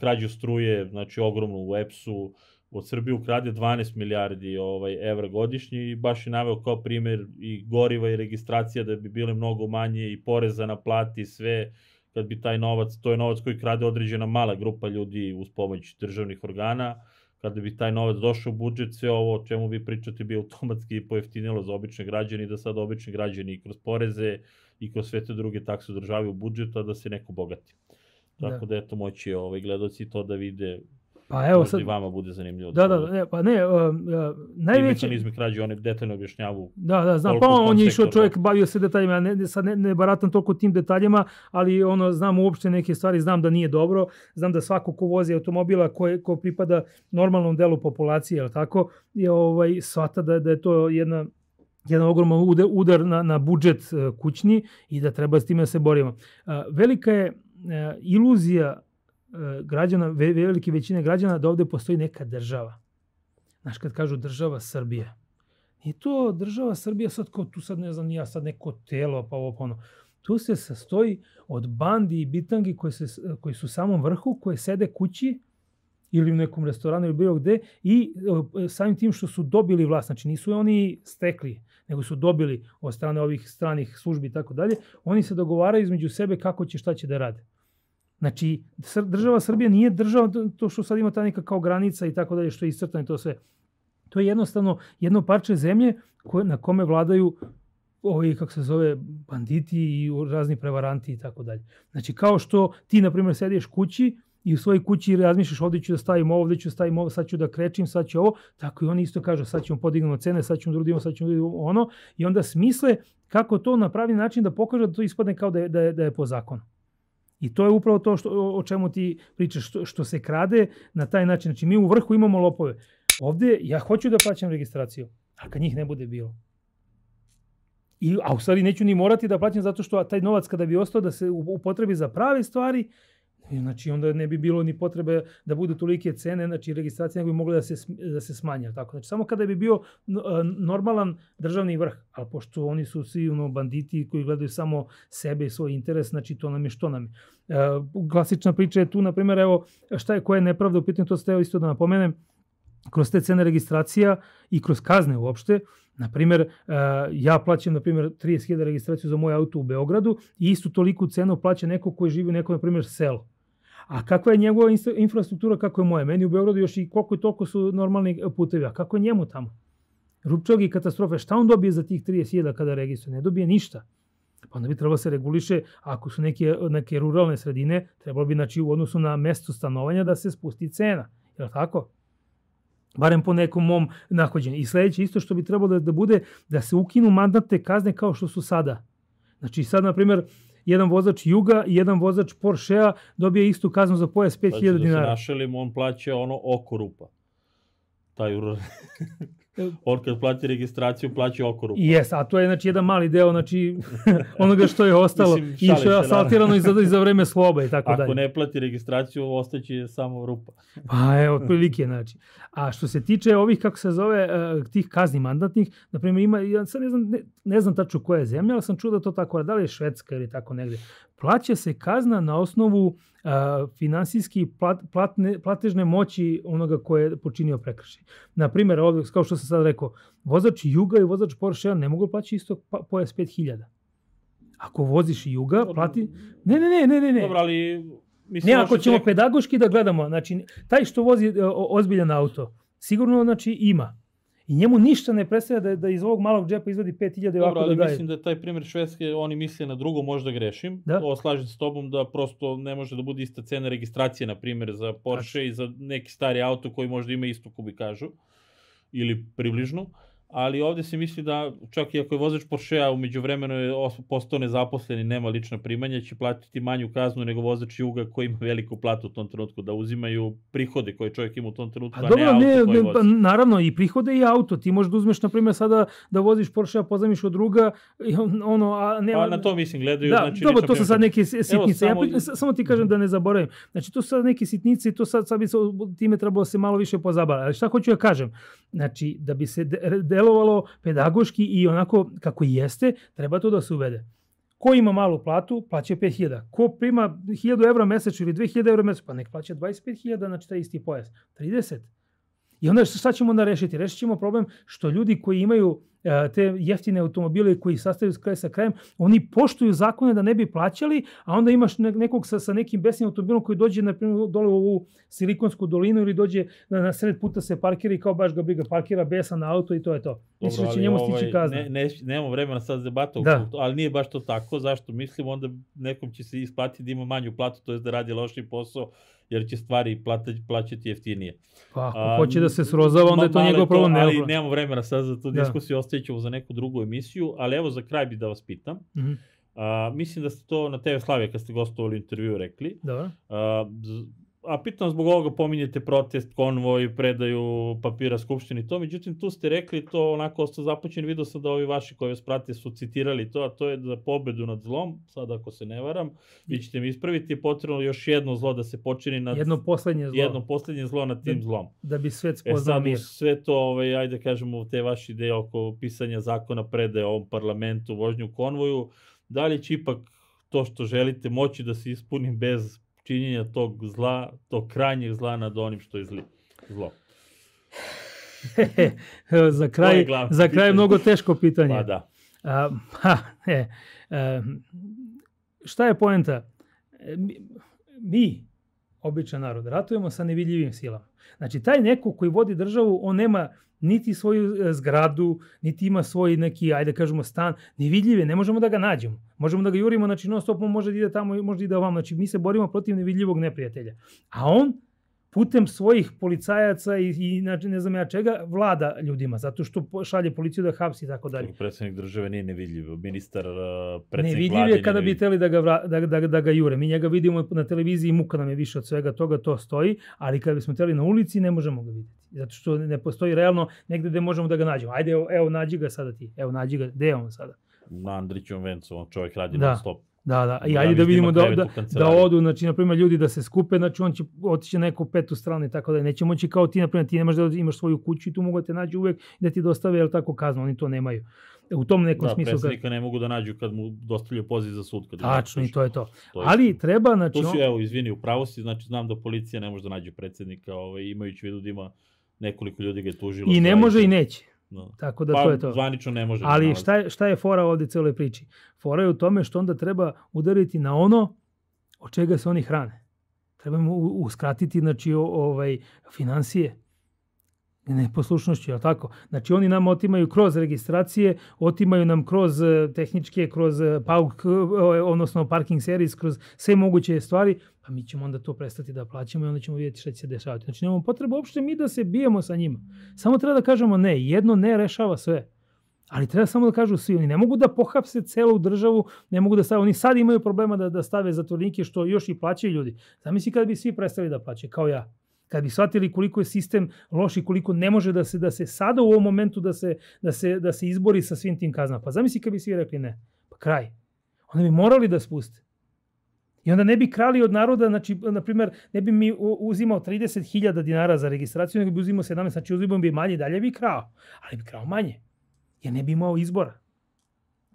krađu struje, znači ogromno u EPS-u, od Srbije ukrade 12 milijardi ovaj, evra godišnje i baš je naveo kao primer i goriva i registracija da bi bile mnogo manje i poreza na plati i sve kad bi taj novac, to je novac koji krade određena mala grupa ljudi uz pomoć državnih organa, kada bi taj novac došao u budžet, sve ovo o čemu vi pričate bi automatski pojeftinilo za obične građane i da sad obični građani kroz poreze i kroz sve te druge takse održavaju budžet, a da se neko bogati. Tako da, da eto moći ovaj, gledoci to da vide Pa evo sad... i vama bude zanimljivo. Da, da, da, ne, pa ne, uh, uh, najveći... I mehanizmi krađe, oni detaljno objašnjavu. Da, da, znam, pa on je išao čovjek, bavio se detaljima, ne, sad ne, ne baratam toliko tim detaljima, ali ono, znam uopšte neke stvari, znam da nije dobro, znam da svako ko vozi automobila, ko, ko pripada normalnom delu populacije, je tako, je ovaj, shvata da, da je to jedna jedan ogroman udar, na, na budžet kućni i da treba s time da se borimo. Velika je iluzija E, građana, velike većine građana da ovde postoji neka država. Znaš, kad kažu država Srbije. I to država Srbija sad ko tu sad ne znam ja sad neko telo pa ovo pa ono. Tu se sastoji od bandi i bitangi koji, se, koji su u samom vrhu, koje sede kući ili u nekom restoranu ili bilo gde i e, samim tim što su dobili vlast, znači nisu oni stekli, nego su dobili od strane ovih stranih službi i tako dalje, oni se dogovaraju između sebe kako će, šta će da rade. Znači, država Srbija nije država, to što sad ima ta neka kao granica i tako dalje, što je iscrtano i to sve. To je jednostavno jedno parče zemlje koje, na kome vladaju ovi, kako se zove, banditi i razni prevaranti i tako dalje. Znači, kao što ti, na primjer, sediš kući i u svojoj kući razmišljaš ovde ću da stavim ovo, ovde ću da stavim ovo, sad ću da krečim, sad ću ovo, tako i oni isto kažu sad ćemo podignemo cene, sad ćemo da uradimo, sad ćemo da ono, i onda smisle kako to na pravi način da pokaže da to ispadne kao da je, da je, da je po zakonu. I to je upravo to što, o čemu ti pričaš, što, što se krade na taj način. Znači, mi u vrhu imamo lopove. Ovde ja hoću da plaćam registraciju, a kad njih ne bude bilo. I, a u stvari neću ni morati da plaćam zato što taj novac kada bi ostao da se upotrebi za prave stvari, Znači, onda ne bi bilo ni potrebe da budu tolike cene, znači registracija nego bi mogla da se, da se smanje. Tako? Znači, samo kada bi bio normalan državni vrh, ali pošto oni su svi ono, banditi koji gledaju samo sebe i svoj interes, znači to nam je što nam je. E, klasična priča je tu, na primjer, evo, šta je, koja je nepravda u pitanju, to ste isto da napomenem, kroz te cene registracija i kroz kazne uopšte, Na primer, e, ja plaćam, na primjer, 30.000 registraciju za moj auto u Beogradu i istu toliku cenu plaća neko koji živi u neko, na primjer, selo. A kakva je njegova infrastruktura, kako je moja? Meni u Beogradu još i koliko i toliko su normalni putevi, a kako je njemu tamo? Rupčog i katastrofe, šta on dobije za tih 30.000 kada registruje? Ne dobije ništa. Pa onda bi trebalo da se reguliše, ako su neke, neke ruralne sredine, trebalo bi znači, u odnosu na mesto stanovanja da se spusti cena. Je li tako? barem po nekom mom nahođenju. I sledeće isto što bi trebalo da, da bude da se ukinu mandatne kazne kao što su sada. Znači sad, na primjer, jedan vozač Juga i jedan vozač Porschea dobije istu kaznu za pojas 5000 dinara. Znači da se našelimo, on plaća ono oko rupa. Taj On kad plati registraciju, plaća okoru. Jes, a to je znači, jedan mali deo znači, onoga što je ostalo Mislim, i što je asfaltirano i za, i za vreme sloba i tako Ako dalje. Ako ne plati registraciju, ostaće samo rupa. Pa evo, otprilike, znači. A što se tiče ovih, kako se zove, uh, tih kazni mandatnih, na primjer, ima, ja sad ne znam, ne, ne znam tačno koja je zemlja, ali sam čuo da to tako, da li je Švedska ili tako negde. Plaća se kazna na osnovu uh, finansijski plat, platne, platežne moći onoga ko je počinio prekršaj. Na primjer, ovdje, kao što sam sad rekao, vozač Juga i vozač Porsche ne mogu plaći isto pa, pojas 5000. Ako voziš Juga, plati... Ne, ne, ne, ne, ne. ne. Dobro, ali... Mislim, ne, ako ćemo pedagoški da gledamo, znači, taj što vozi ozbiljan auto, sigurno, znači, ima. I njemu ništa ne predstavlja da, da iz ovog malog džepa izvadi 5000 ovako da daje. ali mislim da taj primjer Švedske, oni misle na drugo, možda grešim. Da? O, slažem se s tobom da prosto ne može da bude ista cena registracije, na primjer, za Porsche znači. i za neki stari auto koji možda ima isto kubikažu ili približnu. Uh, ali ovde se misli da čak i ako je vozač Porschea umeđu vremenu je postao nezaposlen i nema lična primanja, će platiti manju kaznu nego vozač Juga koji ima veliku platu u tom trenutku, da uzimaju prihode koje čovjek ima u tom trenutku, a, a dobro, ne auto ne, koji pa, Naravno, i prihode i auto. Ti možeš da uzmeš, na primjer, sada da voziš Porschea, pozamiš od druga, ono, a ne... Pa na to mislim, gledaju, da, znači... Dobro, to su sad neke sitnice. Evo, samo... Ja, samo ti kažem da ne zaboravim. Znači, to su sad neke sitnice i to sad, sad bi se, time trebalo se malo više pozabaviti. Ali šta hoću ja kažem? Znači, da bi se de, delovalo pedagoški i onako kako jeste, treba to da se uvede. Ko ima malu platu, plaća 5000. Ko prima 1000 evra mesečno ili 2000 evra mesečno, pa nek plaća 25.000, znači taj isti pojas. 30. I onda šta ćemo onda rešiti? Rešit ćemo problem što ljudi koji imaju te jeftine automobile koji sastavljaju kraj sa krajem, oni poštuju zakone da ne bi plaćali, a onda imaš nekog sa, sa nekim besnim automobilom koji dođe na primjer dole u ovu silikonsku dolinu ili dođe na, na sred puta se parkira i kao baš ga briga parkira besa na auto i to je to. Mislim da će njemu stići ovaj, kazna. Ne, ne, nemamo vremena sad za debatu, da. ali nije baš to tako. Zašto? Mislim onda nekom će se isplatiti da ima manju platu, to je da radi loši posao, jer će stvari platać, plaćati jeftinije. Pa ako A, hoće da se srozava, onda je to njegov problem. Ali nemamo vremena sad za tu da. Ostavit ćemo za neku drugu emisiju, ali evo za kraj bi da vas pitam. Mm -hmm. A, mislim da ste to na TV Slavije kad ste gostovali u intervju rekli. Dobro. A, a pitam zbog ovoga pominjete protest, konvoj, predaju papira Skupštini to, međutim tu ste rekli to onako osta započen, vidio sam da ovi vaši koji vas prate su citirali to, a to je za pobedu nad zlom, sad ako se ne varam, vi ćete mi ispraviti, je potrebno još jedno zlo da se počini nad... Jedno poslednje zlo. Jedno poslednje zlo nad tim da, zlom. Da bi svet spoznao mir. E sad sve to, ovaj, ajde kažemo, te vaše ideje oko pisanja zakona predaje ovom parlamentu, vožnju konvoju, da li će ipak to što želite moći da se ispuni bez činjenja tog zla, tog krajnjeg zla nad onim što je zli, zlo? za kraj, za kraj mnogo teško pitanje. Pa da. A, ha, e, a, šta je poenta? E, mi, mi, običan narod, ratujemo sa nevidljivim silama. Znači, taj neko koji vodi državu, on nema niti svoju e, zgradu, niti ima svoj neki, ajde da kažemo, stan, nevidljive, ne možemo da ga nađemo. Možemo da ga jurimo, znači non stop može da ide tamo, može da ide ovam, znači mi se borimo protiv nevidljivog neprijatelja. A on putem svojih policajaca i, i znači, ne znam ja čega, vlada ljudima, zato što šalje policiju da hapsi i tako dalje. Predsednik države nije nevidljiv, ministar, uh, predsednik nevidljiv vlade... je kada bi teli da ga, vra, da, da, da ga jure. Mi njega vidimo na televiziji, muka nam je više od svega toga, to stoji, ali kada bismo teli na ulici, ne možemo ga videti. Zato što ne postoji realno negde gde možemo da ga nađemo. Ajde, evo, evo nađi ga sada ti. Evo, nađi ga. Gde je on sada? Na Andrićom vencu, on čovjek radi da. na stop. Da, da. I ajde da vidimo da, da, da odu, znači, na primjer, ljudi da se skupe, znači on će otići na neku petu stranu i tako da neće moći kao ti, na primjer, ti nemaš da imaš svoju kuću i tu mogu da te nađu uvek da ti dostave, jel tako, kaznu, oni to nemaju. U tom nekom da, smislu. Da, predsednika ne mogu da nađu kad mu dostavljaju poziv za sud. Kad Tačno, i to je to. to je Ali treba, znači... To su, evo, izvini, u pravosti, znači znam da policija ne može da nađe predsednika, ovaj, imajući vidu da ima nekoliko ljudi ga je tužilo. I ne može i neće. No. Tako da pa, to je to. zvanično ne može. Ali da šta je, šta je fora ovde celoj priči? Fora je u tome što onda treba udariti na ono od čega se oni hrane. Treba mu uskratiti znači, ovaj, financije neposlušnošću, je tako? Znači oni nam otimaju kroz registracije, otimaju nam kroz e, tehničke, kroz e, PAUK, odnosno parking series, kroz sve moguće stvari, pa mi ćemo onda to prestati da plaćamo i onda ćemo vidjeti šta će se dešavati. Znači nemamo potreba uopšte mi da se bijemo sa njima. Samo treba da kažemo ne, jedno ne rešava sve. Ali treba samo da kažu svi, oni ne mogu da pohapse celu državu, ne mogu da stave, oni sad imaju problema da, da stave zatvornike što još i plaćaju ljudi. Zamisli kada bi svi prestali da plaćaju, kao ja kad bi shvatili koliko je sistem loš i koliko ne može da se da se sada u ovom momentu da se da se da se izbori sa svim tim kaznama. Pa zamisli kad bi svi rekli ne. Pa kraj. Onda bi morali da spuste. I onda ne bi krali od naroda, znači, na primjer, ne bi mi uzimao 30.000 dinara za registraciju, nego bi uzimao 17, znači uzimao bi manje, dalje bi krao. Ali bi krao manje. Jer ne bi imao izbora.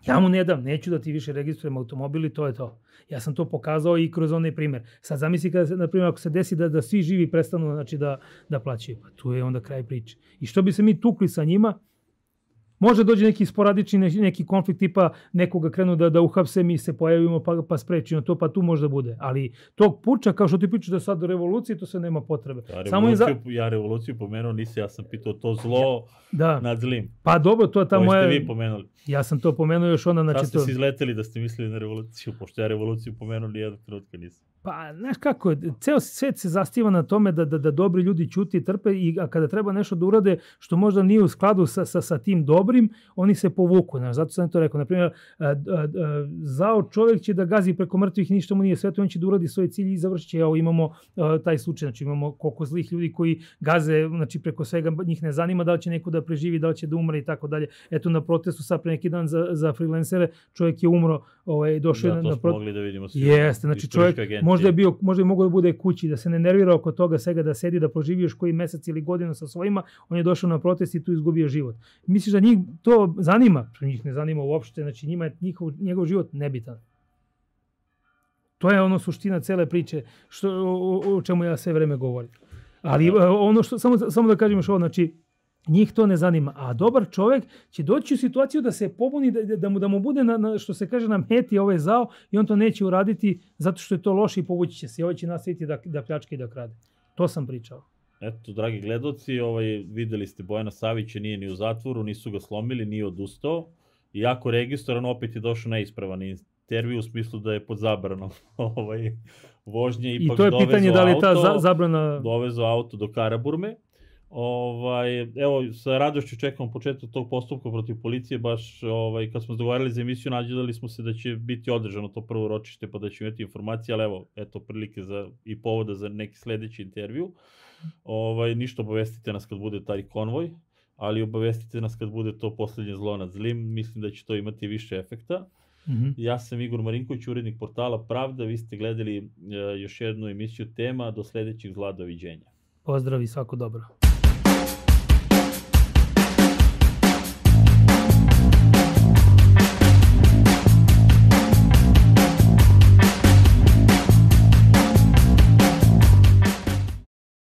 Ja mu ne dam, neću da ti više registrujem automobil i to je to. Ja sam to pokazao i kroz onaj primer. Sad zamisli kada se, na primjer, ako se desi da, da svi živi prestanu znači, da, da plaćaju, pa tu je onda kraj priče. I što bi se mi tukli sa njima, Može dođe neki sporadični neki konflikt tipa nekoga krenu da da uhapse mi se pojavimo pa pa sprečimo to pa tu može da bude. Ali tog puča kao što ti pričaš da sad do revolucije to se nema potrebe. Ja, Samo za... ja revoluciju pomenuo nisi ja sam pitao to zlo da. nad zlim. Pa dobro to je ta moja. ste vi pomenuli. Ja sam to pomenuo još onda znači to. ste se izleteli da ste mislili na revoluciju pošto ja revoluciju pomenuo ni jednog trenutka nisam. Pa, znaš kako, ceo svet se zastiva na tome da, da, da dobri ljudi čuti i trpe i a kada treba nešto da urade što možda nije u skladu sa, sa, sa tim dobrim, oni se povuku. Znaš, zato sam to rekao. Naprimjer, a, a, a, zao čovjek će da gazi preko mrtvih, ništa mu nije sveto, on će da uradi svoj cilj i završit će. Evo imamo a, taj slučaj, znači imamo koliko zlih ljudi koji gaze znači, preko svega, njih ne zanima da li će neko da preživi, da li će da umre i tako dalje. Eto na protestu sad pre neki dan za, za freelancere, čovjek je umro, ovaj, došao da, na, na protest. mogli da vidimo. Jeste, znači čovjek, možda je bio, možda je mogao da bude kući, da se ne nervira oko toga svega, da sedi, da proživi još koji mesec ili godinu sa svojima, on je došao na protest i tu izgubio život. Misliš da njih to zanima? Njih ne zanima uopšte, znači njima je njihov, njegov život nebitan. To je ono suština cele priče što, o, o čemu ja sve vreme govorim. Ali e, ono što, samo, samo da kažem još ovo, znači, njih to ne zanima. A dobar čovjek će doći u situaciju da se pobuni, da, da, mu, da mu bude, na, na, što se kaže, na meti ovaj zao i on to neće uraditi zato što je to loše i povući će se. I ovaj će nastaviti da, da pljačka i da krade. To sam pričao. Eto, dragi gledoci, ovaj, videli ste Bojana Savića, nije ni u zatvoru, nisu ga slomili, nije odustao. Iako registroran, opet je došao neispravan intervju u smislu da je pod zabranom ovaj, vožnje. I to je pitanje da li je ta auto, zabrana... Dovezo auto do Karaburme. Ovaj, evo, sa radošću čekamo početak tog postupka protiv policije, baš ovaj, kad smo dogovarali za emisiju, nađedali smo se da će biti održano to prvo ročište, pa da ćemo imati informacije, ali evo, eto, prilike za, i povoda za neki sledeći intervju. Ovaj, ništa obavestite nas kad bude taj konvoj, ali obavestite nas kad bude to poslednje zlo nad zlim, mislim da će to imati više efekta. Mm -hmm. Ja sam Igor Marinković, urednik portala Pravda, vi ste gledali uh, još jednu emisiju tema, do sledećeg zla, doviđenja. Pozdrav i svako dobro.